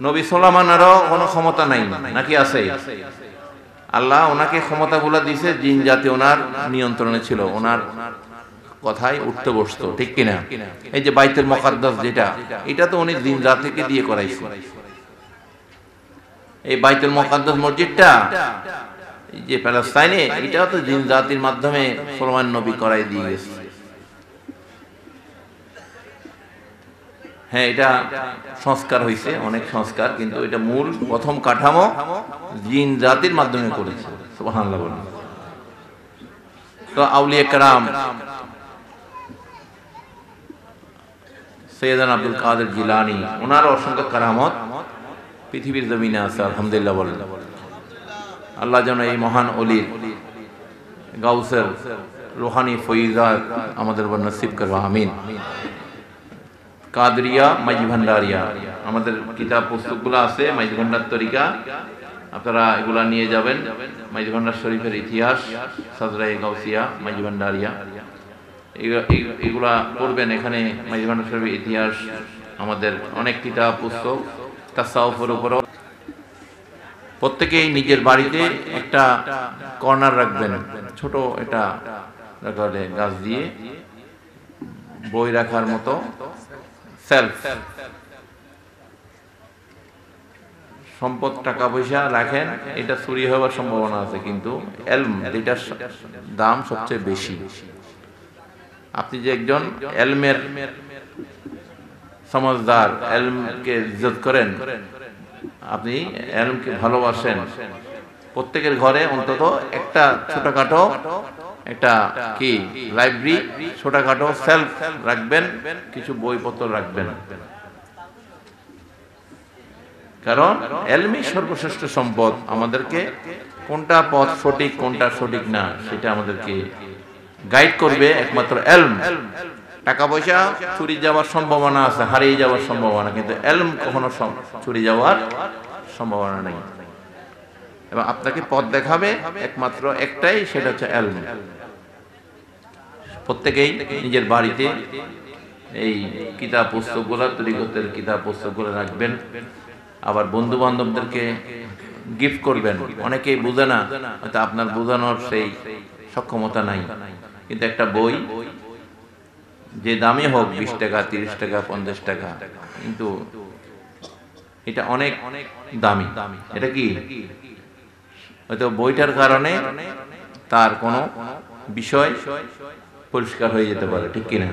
নবী সোলামানেরও কোনো ক্ষমতা নাই, নাকি আছে? আল্লাহ ওনাকে ক্ষমতাগুলো দিছে, জিন জাতি ওনার নিয়ন্ত্রণে ছিল, ওনার কথায় উঠতে বসতো, ঠিক কিনা? এই যে বাইতের মকাদ্দাস যেটা, এটা তো উনি জিন জাতিকে দিয়ে করাইছে। এই বাইতুল মকাদ্দাস মসজিদটা যে প্যালেস্তাইনে এটাও তো জিন জাতির মাধ্যমে সলমান নবী করাই দিয়ে গেছে হ্যাঁ এটা সংস্কার হয়েছে, অনেক সংস্কার, কিন্তু এটা মূল প্রথম কাঠামো জিন জাতির মাধ্যমে করেছে। সুবহানাল্লাহ বলুন। কারাম সৈয়দান আব্দুল কাদের জিলানি ওনার অসংখ্য কারামত পৃথিবীর জমিনে আছে, আলহামদুলিল্লাহ বলেন। আল্লাহ যেন এই মহান অলির গাউসের রোহানি ফৈজা আমাদের উপর নসিব করব আমিন। কাদরিয়া, মাইজি ভান্ডারিয়া। আমাদের কিতাব পুস্তকগুলো আছে, মাইজি ভান্ডার তরিকা। আপনারা এগুলা নিয়ে যাবেন। মাইজি ভান্ডার শরীফের ইতিহাস সাজরাই গাউসিয়া, মাইজি ভান্ডারিয়া। এগুলা- পড়বেন এখানে, মাইজি ভান্ডার শরীফের ইতিহাস, আমাদের অনেক কিতাব, পুস্তক, তাসাউফের উপরও। প্রত্যেকেই নিজের বাড়িতে একটা কর্নার রাখবেন, ছোট এটা গাছ দিয়ে বই রাখার মতো সম্পদ, টাকা, পয়সা রাখেন, এটা চুরি হওয়ার সম্ভাবনা আছে, কিন্তু এলম, যেটার দাম সবচেয়ে বেশি। আপনি যে একজন এলমের সমাজদার, এলমকে ইজ্জত করেন আপনি এলমকে ভালোবাসেন। প্রত্যেকের ঘরে অন্তত একটা ছোটখাটো, একটা কি লাইব্রেরি ছোটখাটো সেলফ রাখবেন, কিছু বইপত্র রাখবেন। কারণ এলমি সর্বশ্রেষ্ঠ সম্পদ আমাদেরকে কোনটা পথ সঠিক, কোনটা সঠিক না, সেটা আমাদেরকে গাইড করবে একমাত্র এলম। টাকা পয়সা চুরি যাওয়ার সম্ভাবনা আছে, হারিয়ে যাওয়ার সম্ভাবনা, কিন্তু এলম কখনো চুরি যাওয়ার সম্ভাবনা নেই। এবং আপনাকে পথ দেখাবে একমাত্র একটাই, সেটা হচ্ছে এলম। প্রত্যেকেই নিজের বাড়িতে এই কিতাব পুস্তকগুলো তরিকতের কিতাব পুস্তকগুলো রাখবেন। আবার বন্ধু বান্ধবদেরকে গিফট করবেন। অনেকেই বুঝে না, হয়তো আপনার বোঝানোর সেই সক্ষমতা নাই। কিন্তু একটা বই যে দামে হোক বিশ টাকা তিরিশ টাকা পঞ্চাশ টাকা। কিন্তু এটা অনেক অনেক দামি। দামি। এটা কি? হয়তো বইটার কারণে তার কোনো বিষয় পরিষ্কার হয়ে যেতে পারে ঠিক কিনা?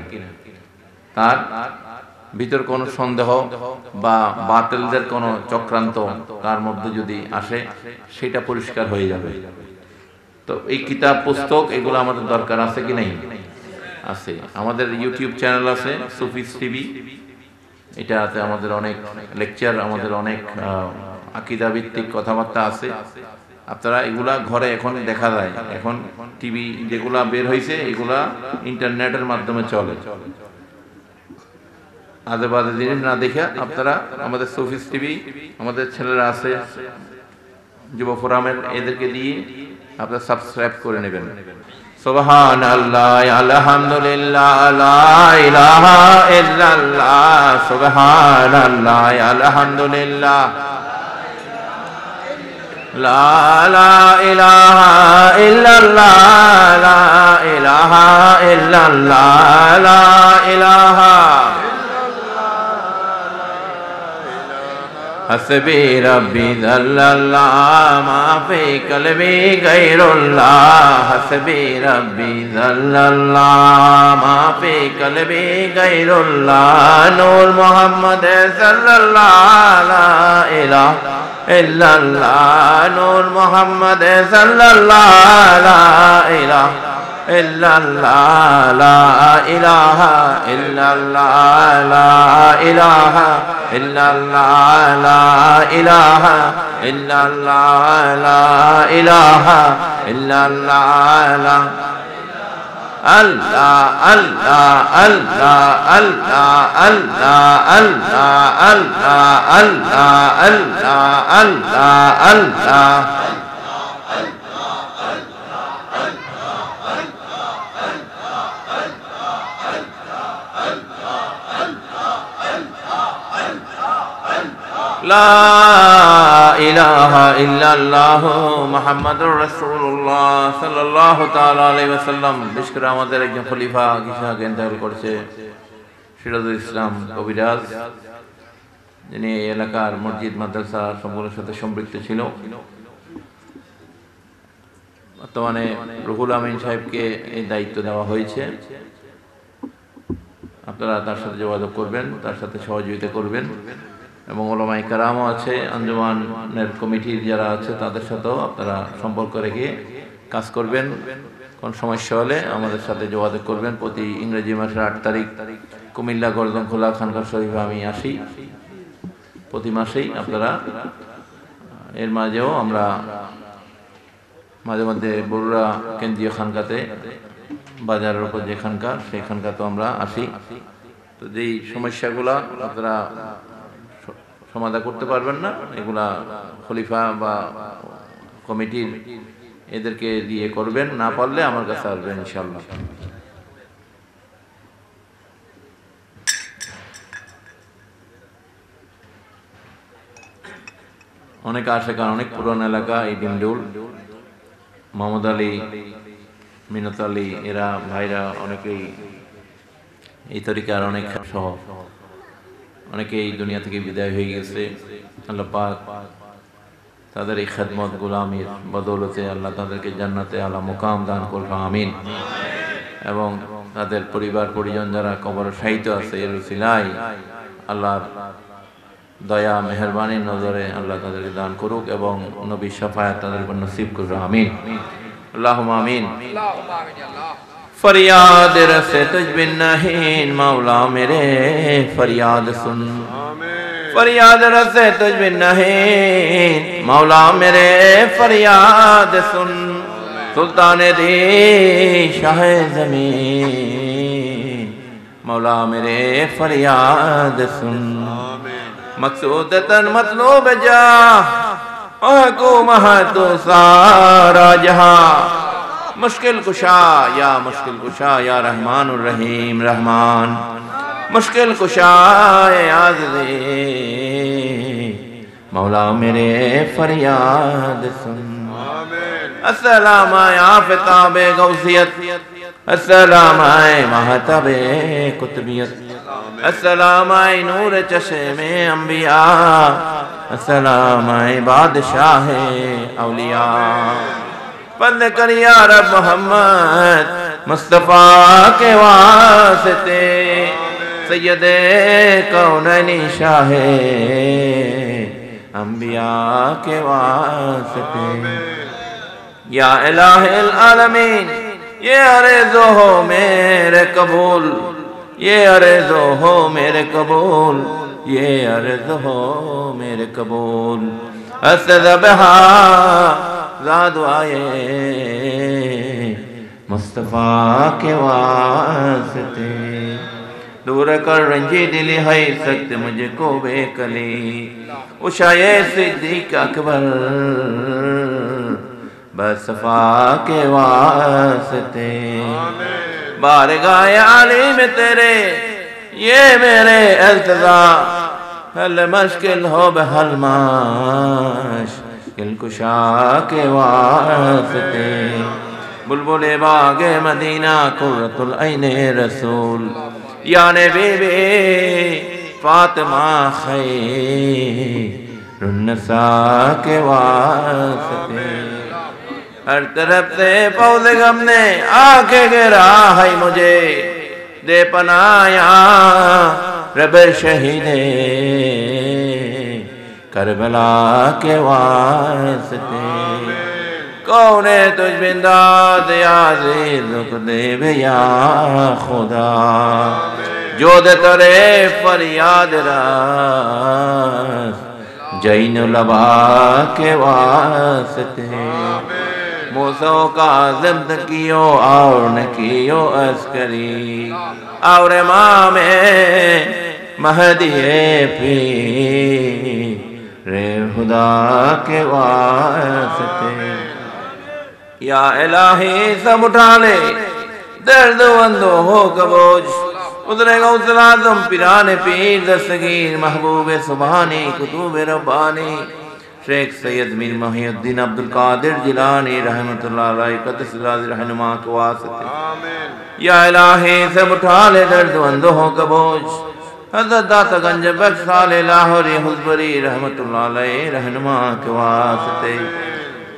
তার ভিতর কোনো সন্দেহ বা বাতিলদের কোনো চক্রান্ত তার মধ্যে যদি আসে সেটা পরিষ্কার হয়ে যাবে। তো এই কিতাব পুস্তক এগুলো আমাদের দরকার আছে কি নাই? আছে। আমাদের ইউটিউব চ্যানেল আছে সুফিস টিভি। এটাতে আমাদের অনেক লেকচার আমাদের অনেক আকিদা ভিত্তিক কথাবার্তা আছে। আপনারা এগুলা ঘরে এখন দেখা যায়। এখন টিভি যেগুলা বের হয়েছে এগুলা ইন্টারনেটের মাধ্যমে চলে। আজে বাজে জিনিস না দেখে আপনারা আমাদের সুফিস টিভি, আমাদের ছেলেরা আছে, যুব ফোরামের, এদেরকে দিয়ে আপনারা সাবস্ক্রাইব করে নেবেন। سبحان الله الحمد لله لا إله إلا الله سبحان الله الحمد لله لا لا إله إلا الله لا إله إلا الله لا إله إلا الله हसबे रबी अल्लाह कल भी गैरुल्ला हसबे रबी अल्लाह कल भी गैरुल्ला नूर मोहम्मद सल्लल्लाह इला नूर मोहम्मद सल्लल्लाह इला إلا الله لا إله إلا الله لا إله إلا الله لا إله إلا الله لا إله إلا الله لا الله الله الله الله الله الله الله الله الله الله لا إله إلا الله محمد رسول الله صلى الله تعالى عليه وسلم বিশেষ করে আমাদের একজন খলিফা কিছু আগে ইন্তেকাল করেছে সিরাজুল ইসলাম কবিরাজ যিনি এই এলাকার মসজিদ মাদ্রাসা সম্পূর্ণের সাথে সম্পৃক্ত ছিল বর্তমানে রুহুল আমিন সাহেবকে এই দায়িত্ব দেওয়া হয়েছে আপনারা তার সাথে যোগাযোগ করবেন তার সাথে সহযোগিতা করবেন এবং ওলামাই কারামও আছে, আঞ্জুমানের কমিটির যারা আছে তাদের সাথেও আপনারা সম্পর্ক রেখে কাজ করবেন। কোন সমস্যা হলে আমাদের সাথে যোগাযোগ করবেন। প্রতি ইংরেজি মাসের আট তারিখ কুমিল্লা, গর্দন, খোলা, খানকার শরীফে আমি আসি। প্রতি মাসেই আপনারা, এর মাঝেও আমরা মাঝে মধ্যে বড়ুরা কেন্দ্রীয় খানকাতে, বাজারের উপর যে খানকা, সেই খানকাতেও আমরা আসি। তো যেই সমস্যাগুলা আপনারা সমাধা করতে পারবেন না। এগুলা খলিফা বা কমিটির এদেরকে দিয়ে করবেন, না পারলে আমার কাছে আসবেন ইনশাল্লাহ অনেক আশেখা অনেক পুরান এলাকা, এই ডিমডুল। মোহাম্মদ আলী, মিনত আলী, এরা ভাইরা অনেকেই এই তরিকার অনেক সহ। অনেকেই দুনিয়া থেকে বিদায় হয়ে গেছে। আল্লাহ পাক তাদের এই খেদমত গুলামির বদৌলতে আল্লাহ তাদেরকে জান্নাতে আল্লাহ মুকাম দান করবে আমিন। এবং তাদের পরিবার, পরিজন যারা কবর সাহিত্য আছে, এর আল্লাহর দয়া, মেহরবানির নজরে আল্লাহ তাদেরকে দান করুক এবং নবী সাফায়াত তাদের উপর নসিব করুক আমিন। আল্লাহ আমিন। फरियाद रसे तुझ बिन नहीं मौला मेरे, फरियाद सुन। फरियाद रसे तुझ बिन नहीं मौला मेरे, फरियाद सुन। सुल्तान दी शाह ज़मीन, मौला मेरे, फरियाद सुन। मकसूद तन मतलूब जा, महकूम है तो सारा जहाँ। मुश्किल कुशा, या मुश्किल कुशा, या रहमान रहीम, रहमान। मुश्किल कुशा याद दे मौला मेरे फरियाद सुन। अस्सलाम या फिताब गौसियत। अस्सलाम महतब कुतबियत। अस्सलाम नूर चश्मे अंबिया। अस्सलाम बादशाह औलिया बंद कर या रब मोहम्मद, मुस्तफ़ा के वास्ते। सैयद कौननी शाह अंबिया के वास्ते। या इलाहिल आलमीन, ये अरेजो हो मेरे कबूल। ये अरेजो हो मेरे कबूल, ये अर्ज़ हो मेरे कबूल। जाद मुस्तफ़ा के वास्ते। दूर कर रंजी दिली है सत्य मुझको बेकली। उशाए सिद्दीक अकबर। बसफा के वास्ते। बार गाय में तेरे, ये मेरे अल्तजा। हल मुश्किल हो बहल माश कुशा के वास्ते। बुलबुल बागे मदीना कुर्रतुल ऐने रसूल, याने बेबे फातिमा खैर रुन्नसा के वास्ते। हर तरफ़ से पौध गम ने आके गिरा है मुझे। दे पनाया, रब शहीदे। करबला के वास्ते। कौन है तुझ बिंदाद याद देव या खुदा। जो दे तरे फरियाद रास जैन लबा के वास्ते। का कियो और न कियो अस्करी। और महदिए पी रे खुदा के वास्ते। या इलाही सब उठा ले, दर्द वंदो हो कबोज। उतरेगा उसला तुम पिराने पीर, दस्तगीर महबूब सुबहानी, कुतूब रब्बानी। शेख सैयद मीर मोहिउद्दीन अब्दुल कादिर जिलानी रहमतुल्लाह अलैह कदसलाज रहनुमा के वास्ते या इलाही सब उठा ले दर्द वंदो हो कबोज। हज़रत दाता गंज बख्श साले लाहौरी हुजबरी रहमतुल्लाह अलैह रहनुमा के वास्ते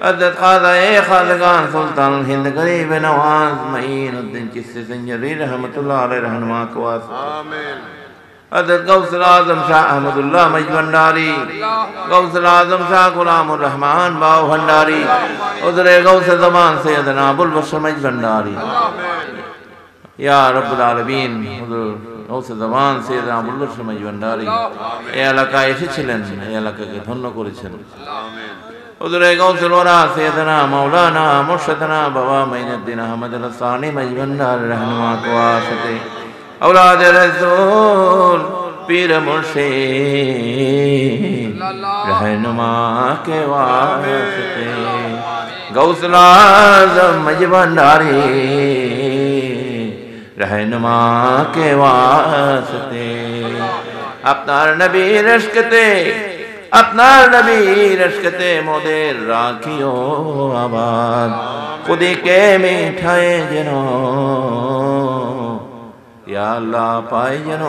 हज़रत खाजा ए खाजगान सुल्तान हिंद गरीब नवाज़ मईन उद्दीन चिश्ती संजरी रहमतुल्लाह अलैह रहनुमा के वास्ते حضرت غوث العظم شاہ احمد اللہ مج بھنڈاری غوث العظم شاہ غلام الرحمان باؤ بھنڈاری ادر غوث زمان سیدنا ابو البشر مج بھنڈاری یا رب العالمین حضور غوث زمان سیدنا ابو البشر مج بھنڈاری اے علاقہ এসেছিলেন এই এলাকাকে ধন্য করেছেন হুজুরে গৌসুল ওরা সেদনা মাওলানা মুর্শিদনা বাবা মাইনুদ্দিন আহমদ রসানি মজবন্দার রহমা কোয়াসতে औलाद रसूल पीर मुर्शे रहनुमा के वास्ते। गौसलाज मजबंदारी रहनुमा के वास्ते। अपना नबी रश्कते अपना नबी रश्कते मोदे राखियो आबाद। खुदी के मीठाए जनो আল্লাহ পাই যেন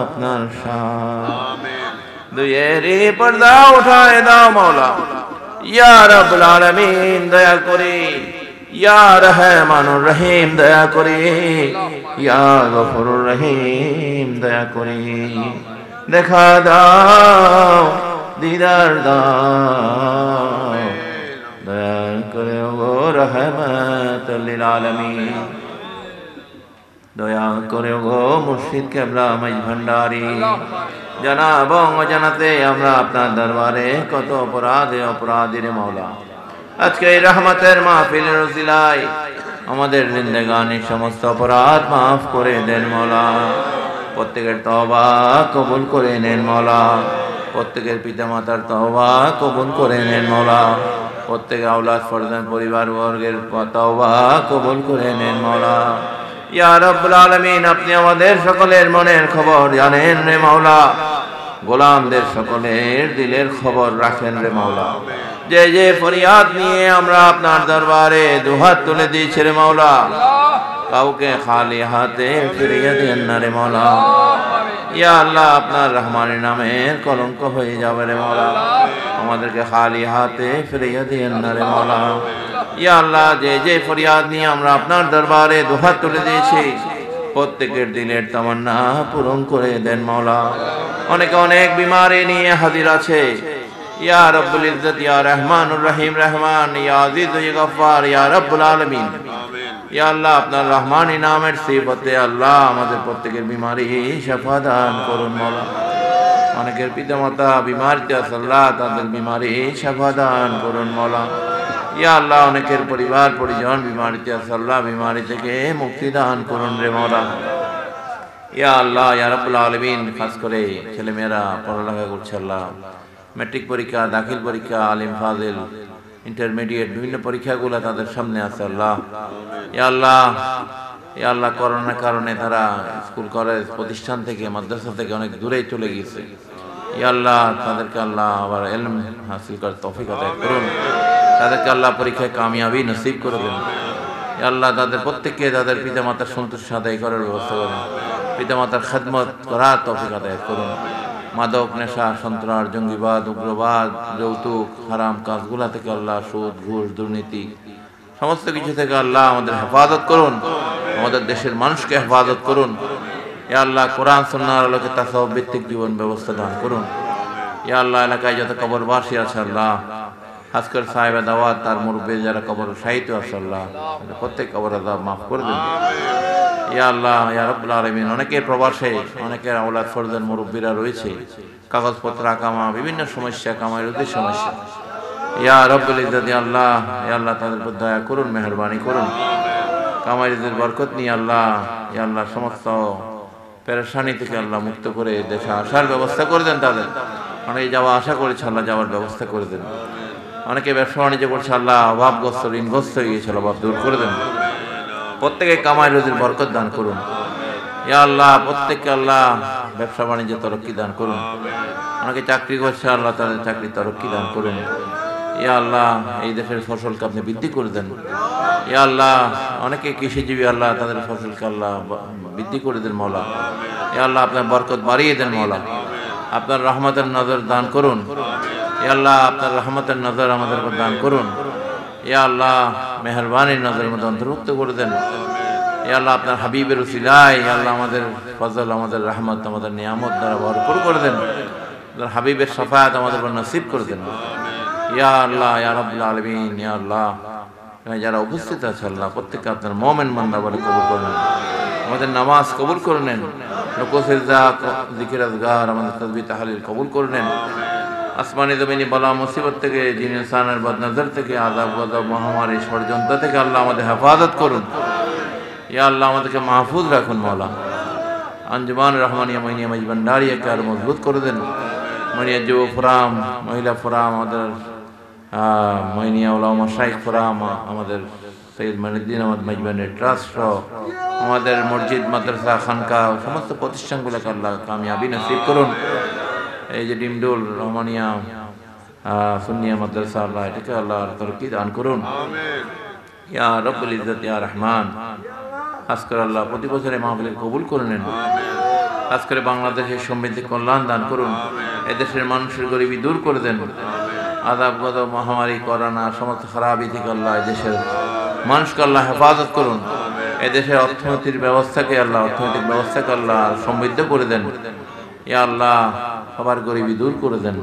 আপনার শান আমিন দুয়েরি পর্দা উঠায় দাও মৌলা ইয়া রব্বুল আলামিন দয়া করে ইয়া রহমানুর রহিম দয়া করে ইয়া গফুরুর রহিম দয়া করে দেখা দাও দিদার দাও দয়া করে ও রহমত লিল আলামিন দয়া করে গো মুর্শিদ কেবলা মাইজ ভান্ডারি। জানা এবং অজানাতে আমরা আপনার দরবারে কত অপরাধে অপরাধীর মৌলা আজকে এই রহমতের মাহফিলের রসিলায় আমাদের জিন্দেগানি সমস্ত অপরাধ মাফ করে দেন মৌলা প্রত্যেকের তবা কবুল করে নেন মৌলা প্রত্যেকের পিতা মাতার তবা কবুল করে নেন মৌলা প্রত্যেক আওলাদ ফরজান পরিবার বর্গের তবা কবুল করে নেন মৌলা আপনি আমাদের সকলের মনের খবর জানেন রে মাওলা। গোলামদের সকলের দিলের খবর রাখেন রে মাওলা। যে যে ফরিয়াদ নিয়ে আমরা আপনার দরবারে দুহাত তুলে দিয়েছি রে মাওলা। কাউকে খালি হাতে ফিরিয়ে দেন না রে মাওলা ইয়া আল্লাহ আপনার রহমানের নামের কলঙ্ক হয়ে যাবে রে মাওলা আমাদেরকে খালি হাতে ফিরিয়ে দেন না রে মাওলা ইয়া আল্লাহ যে যে ফরিয়াদ নিয়ে আমরা আপনার দরবারে দুহাত তুলে দিয়েছি প্রত্যেকের দিলের তামান্না পূরণ করে দেন মাওলা অনেকে অনেক বিমারি নিয়ে হাজির আছে। ইয়া রব্বুল ইজ্জত, ইয়া রহমানুর রহিম, রহমান, ইয়া আজিজ, ইয়া গফফার, ইয়া রব্বুল আলামিন। ইয়া আল্লাহ, আপনার রহমানি নামের সিফতে আল্লাহ আমাদের প্রত্যেকের বিমারি শাফা দান করুন, মাওলা। অনেকের পিতামাতা বিমারিতে আছে, আল্লাহ তাদের বিমারি শাফা দান করুন, মাওলা। ইয়া আল্লাহ, অনেকের পরিবার, পরিজন বিমারিতে আছে, আল্লাহ বিমারি থেকে মুক্তি দান করুন রে, মাওলা। ইয়া আল্লাহ, ইয়া রাব্বুল আলামিন খাস করে ছেলেমেয়েরা পড়ালেখা করছে, আল্লাহ। ম্যাট্রিক পরীক্ষা দাখিল পরীক্ষা, আলিম, ফাজিল ইন্টারমিডিয়েট বিভিন্ন পরীক্ষাগুলো তাদের সামনে আছে, আল্লাহ। আল্লাহ, ইয়া আল্লাহ, করোনার কারণে তারা স্কুল, কলেজ, প্রতিষ্ঠান থেকে, মাদ্রাসা থেকে অনেক দূরে চলে গিয়েছে ইয়া আল্লাহ, তাদেরকে আল্লাহ আবার এলম হাসিল করার তৌফিক আদায় করুন। তাদেরকে আল্লাহ পরীক্ষায় কামিয়াবি নসিব করে দেন। আল্লাহ, তাদের প্রত্যেককে তাদের পিতামাতার সন্তুষ্ট আদায় করার ব্যবস্থা করুন। পিতামাতার খেদমত করার তৌফিক আদায় করুন। মাদক, নেশা, সন্ত্রাস, জঙ্গিবাদ, উগ্রবাদ, যৌতুক, হারাম কাজগুলা থেকে আল্লাহ সুদ, ঘুষ, দুর্নীতি, সমস্ত কিছু থেকে আল্লাহ আমাদের হেফাজত করুন, আমাদের দেশের মানুষকে হেফাজত করুন। ইয়া আল্লাহ কোরআন সন্ন্যার আলোকে তাসব ভিত্তিক জীবন ব্যবস্থা দান করুন। ইয়া আল্লাহ এলাকায় যত কবরবাসী আছে আল্লাহ হাসকর সাহেব দাওয়াত, তার মুরব্বী যারা কবর সাহিত্য আছে আল্লাহ প্রত্যেক কবর আদাব মাফ করে দিন। ইয়া আল্লাহ, ইয়া রব্বুল আলামিন, অনেকের প্রবাসে অনেকের আওলাদ ফরজান মুরব্বীরা রয়েছে। কাগজপত্র কামা বিভিন্ন সমস্যা কামাই রুদের সমস্যা। ইয়া রব্বুল ইজ্জত আল্লাহ, ইয়া আল্লাহ, তাদের উপর দয়া করুন, মেহরবানি করুন। কামাইদের বরকত নিয়ে আল্লাহ, ইয়া আল্লাহ সমস্ত পেরেশানি থেকে আল্লাহ মুক্ত করে দেশে আসার ব্যবস্থা করে দেন তাদের। অনেকে যাওয়া আশা করেছে, আল্লাহ যাওয়ার ব্যবস্থা করে দেন। অনেকে ব্যবসা বাণিজ্য করছে, আল্লাহ অভাবগ্রস্ত, ঋণগ্রস্ত হয়ে গিয়েছিল অভাব দূর করে দেন। প্রত্যেকে কামাই রোজির বরকত দান করুন। আল্লাহ, প্রত্যেককে আল্লাহ ব্যবসা বাণিজ্য তরক্কি দান করুন। অনেকে চাকরি করছে, আল্লাহ তাদের চাকরি তরক্কি দান করুন। ইয়া আল্লাহ, এই দেশের ফসলকে আপনি বৃদ্ধি করে দেন। ইয়া আল্লাহ, অনেকে কৃষিজীবী, আল্লাহ তাদের ফসলকে আল্লাহ বৃদ্ধি করে দেন মৌলা ইয়া আল্লাহ, আপনার বরকত বাড়িয়ে দেন মৌলা আপনার রহমতের নজর দান করুন। ইয়া আল্লাহ, আপনার রহমতের নজর আমাদের উপর দান করুন। আল্লাহ, মেহরবানির নজরের মধ্যে অন্তর্ভুক্ত করে দেন। ইয়া আল্লাহ আপনার হাবিবের উসিলায় আল্লাহ আমাদের ফজল, আমাদের রহমত, আমাদের নিয়ামত দ্বারা ভরপুর করে দেন। হাবিবের সফায়াত আমাদের উপর নসিব করে দেন। ইয়া আল্লাহ, ইয়া রব্বুল আলামিন, ইয়া আল্লাহ। যারা উপস্থিত আছে, আল্লাহ প্রত্যেককে আপনার মোমেন মান্দা বলে কবুল করে নেন। আমাদের নামাজ কবুল করে নেন। রুকু সিজদা জিকির আমাদের তাসবিহ তাহলিল কবুল করে নেন। আসমানি জমিনি বলা মুসিবত থেকে, জিন ইনসানের বদনজর থেকে আজাব গজব, মহামারী ষড়যন্ত্র থেকে আল্লাহ আমাদের হেফাজত করুন। ইয়া আল্লাহ আমাদেরকে মাহফুজ রাখুন মৌলা আঞ্জমান রহমানিয়া মহিনিয়া মাইজ ভান্ডারিয়াকে আরও মজবুত করে দেন। মহিনিয়া যুব ফোরাম, মহিলা ফোরাম, আমাদের মহিনিয়া ওলামা শাইখ ফোরাম, আমাদের সৈয়দ মনুদ্দিন আহমদ মাইজবানের ট্রাস্ট, আমাদের মসজিদ, মাদ্রাসা, খানকা, সমস্ত প্রতিষ্ঠানগুলোকে আল্লাহ কামিয়াবি নসিব করুন। এই যে ডিমডুল রহমানিয়া আহ, সুন্নিয়া মাদ্রাসা আল্লাহ এটাকে আল্লাহ তরকি দান করুন। ইয়া রব্বুল ইজ্জত ইয়া রহমান। খাস করে আল্লাহ প্রতি বছরে মাহফিলের কবুল করে নেন। খাস করে বাংলাদেশের সমৃদ্ধি কল্যাণ দান করুন। এদেশের মানুষের গরিবি দূর করে দেন। আদাব গদব মহামারী করোনা সমস্ত খারাপই থেকে আল্লাহ এদেশের মানুষকে আল্লাহ হেফাজত করুন। এদেশের অর্থনৈতিক ব্যবস্থাকে আল্লাহ অর্থনৈতিক ব্যবস্থাকে আল্লাহ সমৃদ্ধ করে দেন। ইয়া আল্লাহ সবার গরিবি দূর করে দেন।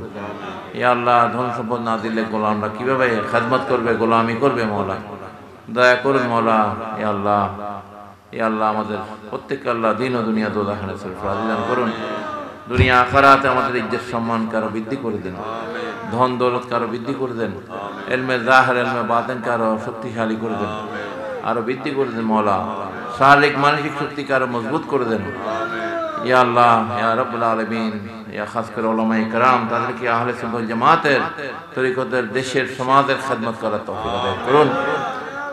ইয়া আল্লাহ ধন সম্পদ না দিলে গোলামরা কীভাবে খেদমত করবে, গোলামি করবে মৌলা দয়া করুন মৌলা ইয়া আল্লাহ ইয়া আল্লাহ আমাদের প্রত্যেককে আল্লাহ দিন ও দুনিয়া দো দেখানে দান করুন। দুনিয়া আখারাতে আমাদের ইজ্জত সম্মান কারও বৃদ্ধি করে দেন। ধন দৌলত কারও বৃদ্ধি করে দেন। এলমে জাহের, এলমে বাতেন কারও শক্তিশালী করে দেন। আরও বৃদ্ধি করে দেন মৌলা শারীরিক মানসিক শক্তিকে আরও মজবুত করে দেন। ইয়া আল্লাহ ইয়া রব্বুল আলামিন খাস করে তাদেরকে আহলে সুন্দর জামাতের দেশের সমাজের খেদমত করার তফিক আদায় করুন।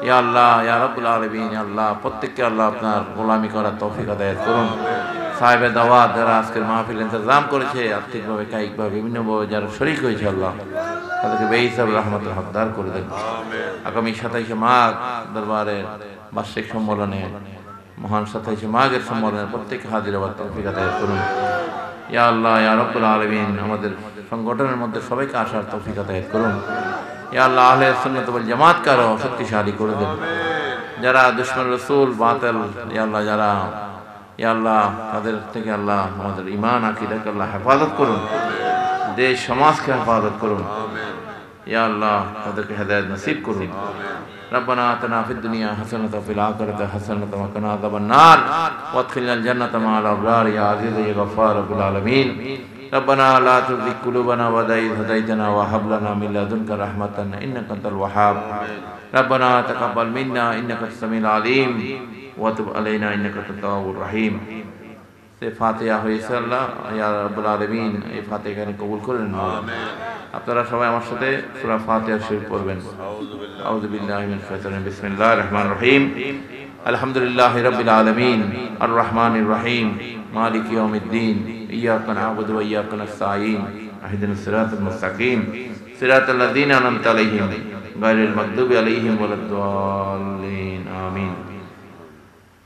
ইয়া আল্লাহ ইয়া আলমিন আল্লাহ প্রত্যেককে আল্লাহ আপনার গোলামি করার তৌফিক আদায় করুন। সাহেবের দাওয়াত যারা আজকের মাহফিল ইন্তজাম করেছে আর্থিকভাবে কায়িকভাবে বিভিন্নভাবে যারা শরিক হয়েছে আল্লাহ তাদেরকে বেহিসাব রহমতের হকদার করে দেন। আগামী সাতাইশে মাঘ দরবারের বার্ষিক সম্মেলনে মহান সাতাইশে মাঘের সম্মেলনে প্রত্যেকে হাজির হওয়ার তৌফিক আদায় করুন। ইয়া আল্লাহ, ইয়া রব্বুল আলামিন, আমাদের সংগঠনের মধ্যে সবাইকে আসার তৌফিক আদায় করুন। ইয়া আল্লাহ, আহলে সুন্নাত ওয়াল জামাত কারও শক্তিশালী করে দেন। যারা দুশ্মন রসুল, বাতিল, ইয়া আল্লাহ, যারা, ইয়া আল্লাহ, তাদের থেকে আল্লাহ আমাদের ইমান আকিদাকে আল্লাহ হেফাজত করুন। দেশ, সমাজকে হেফাজত করুন। ইয়া আল্লাহ, তাদেরকে হেদায়ত নসিব করুন। ربنا آتنا في الدنيا حسنة وفي الآخرة حسنة وقنا عذاب النار وادخلنا الجنة مع الأبرار يا عزيز يا غفار رب العالمين ربنا لا تزغ قلوبنا بعد إذ هديتنا وهب لنا من لدنك رحمة إنك أنت الوهاب ربنا تقبل منا إنك أنت السميع العليم وتب علينا إنك أنت التواب الرحيم সে ফাতিহা হয়েছে আল্লাহ ইয়া রাব্বুল আলামিন এই ফাতিহা এখানে কবুল করেন আপনারা সবাই আমার সাথে সুরা ফাতিহা শরীফ পড়বেন আউযু বিল্লাহি মিনাশ শাইতানির বিসমিল্লাহির রহমানির রহিম আলহামদুলিল্লাহি রাব্বিল আলামিন আর রহমানির রহিম মালিকি ইয়াউমিদ্দিন ইয়াকা না'বুদু ওয়া ইয়াকা নাস্তাঈন আহদিনাস সিরাতাল মুস্তাকিম সিরাতাল লাযীনা আন'আমতা আলাইহিম গায়রিল মাগদুবি আলাইহিম ওয়ালাদ-দাল্লিন আমিন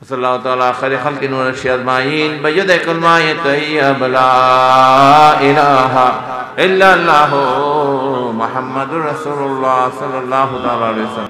صلى الله تعالى خير خلق نور شیادمائین بید کلمائی تحییہ بلا إله إلا الله محمد رسول الله صلى الله تعالى عليه وسلم.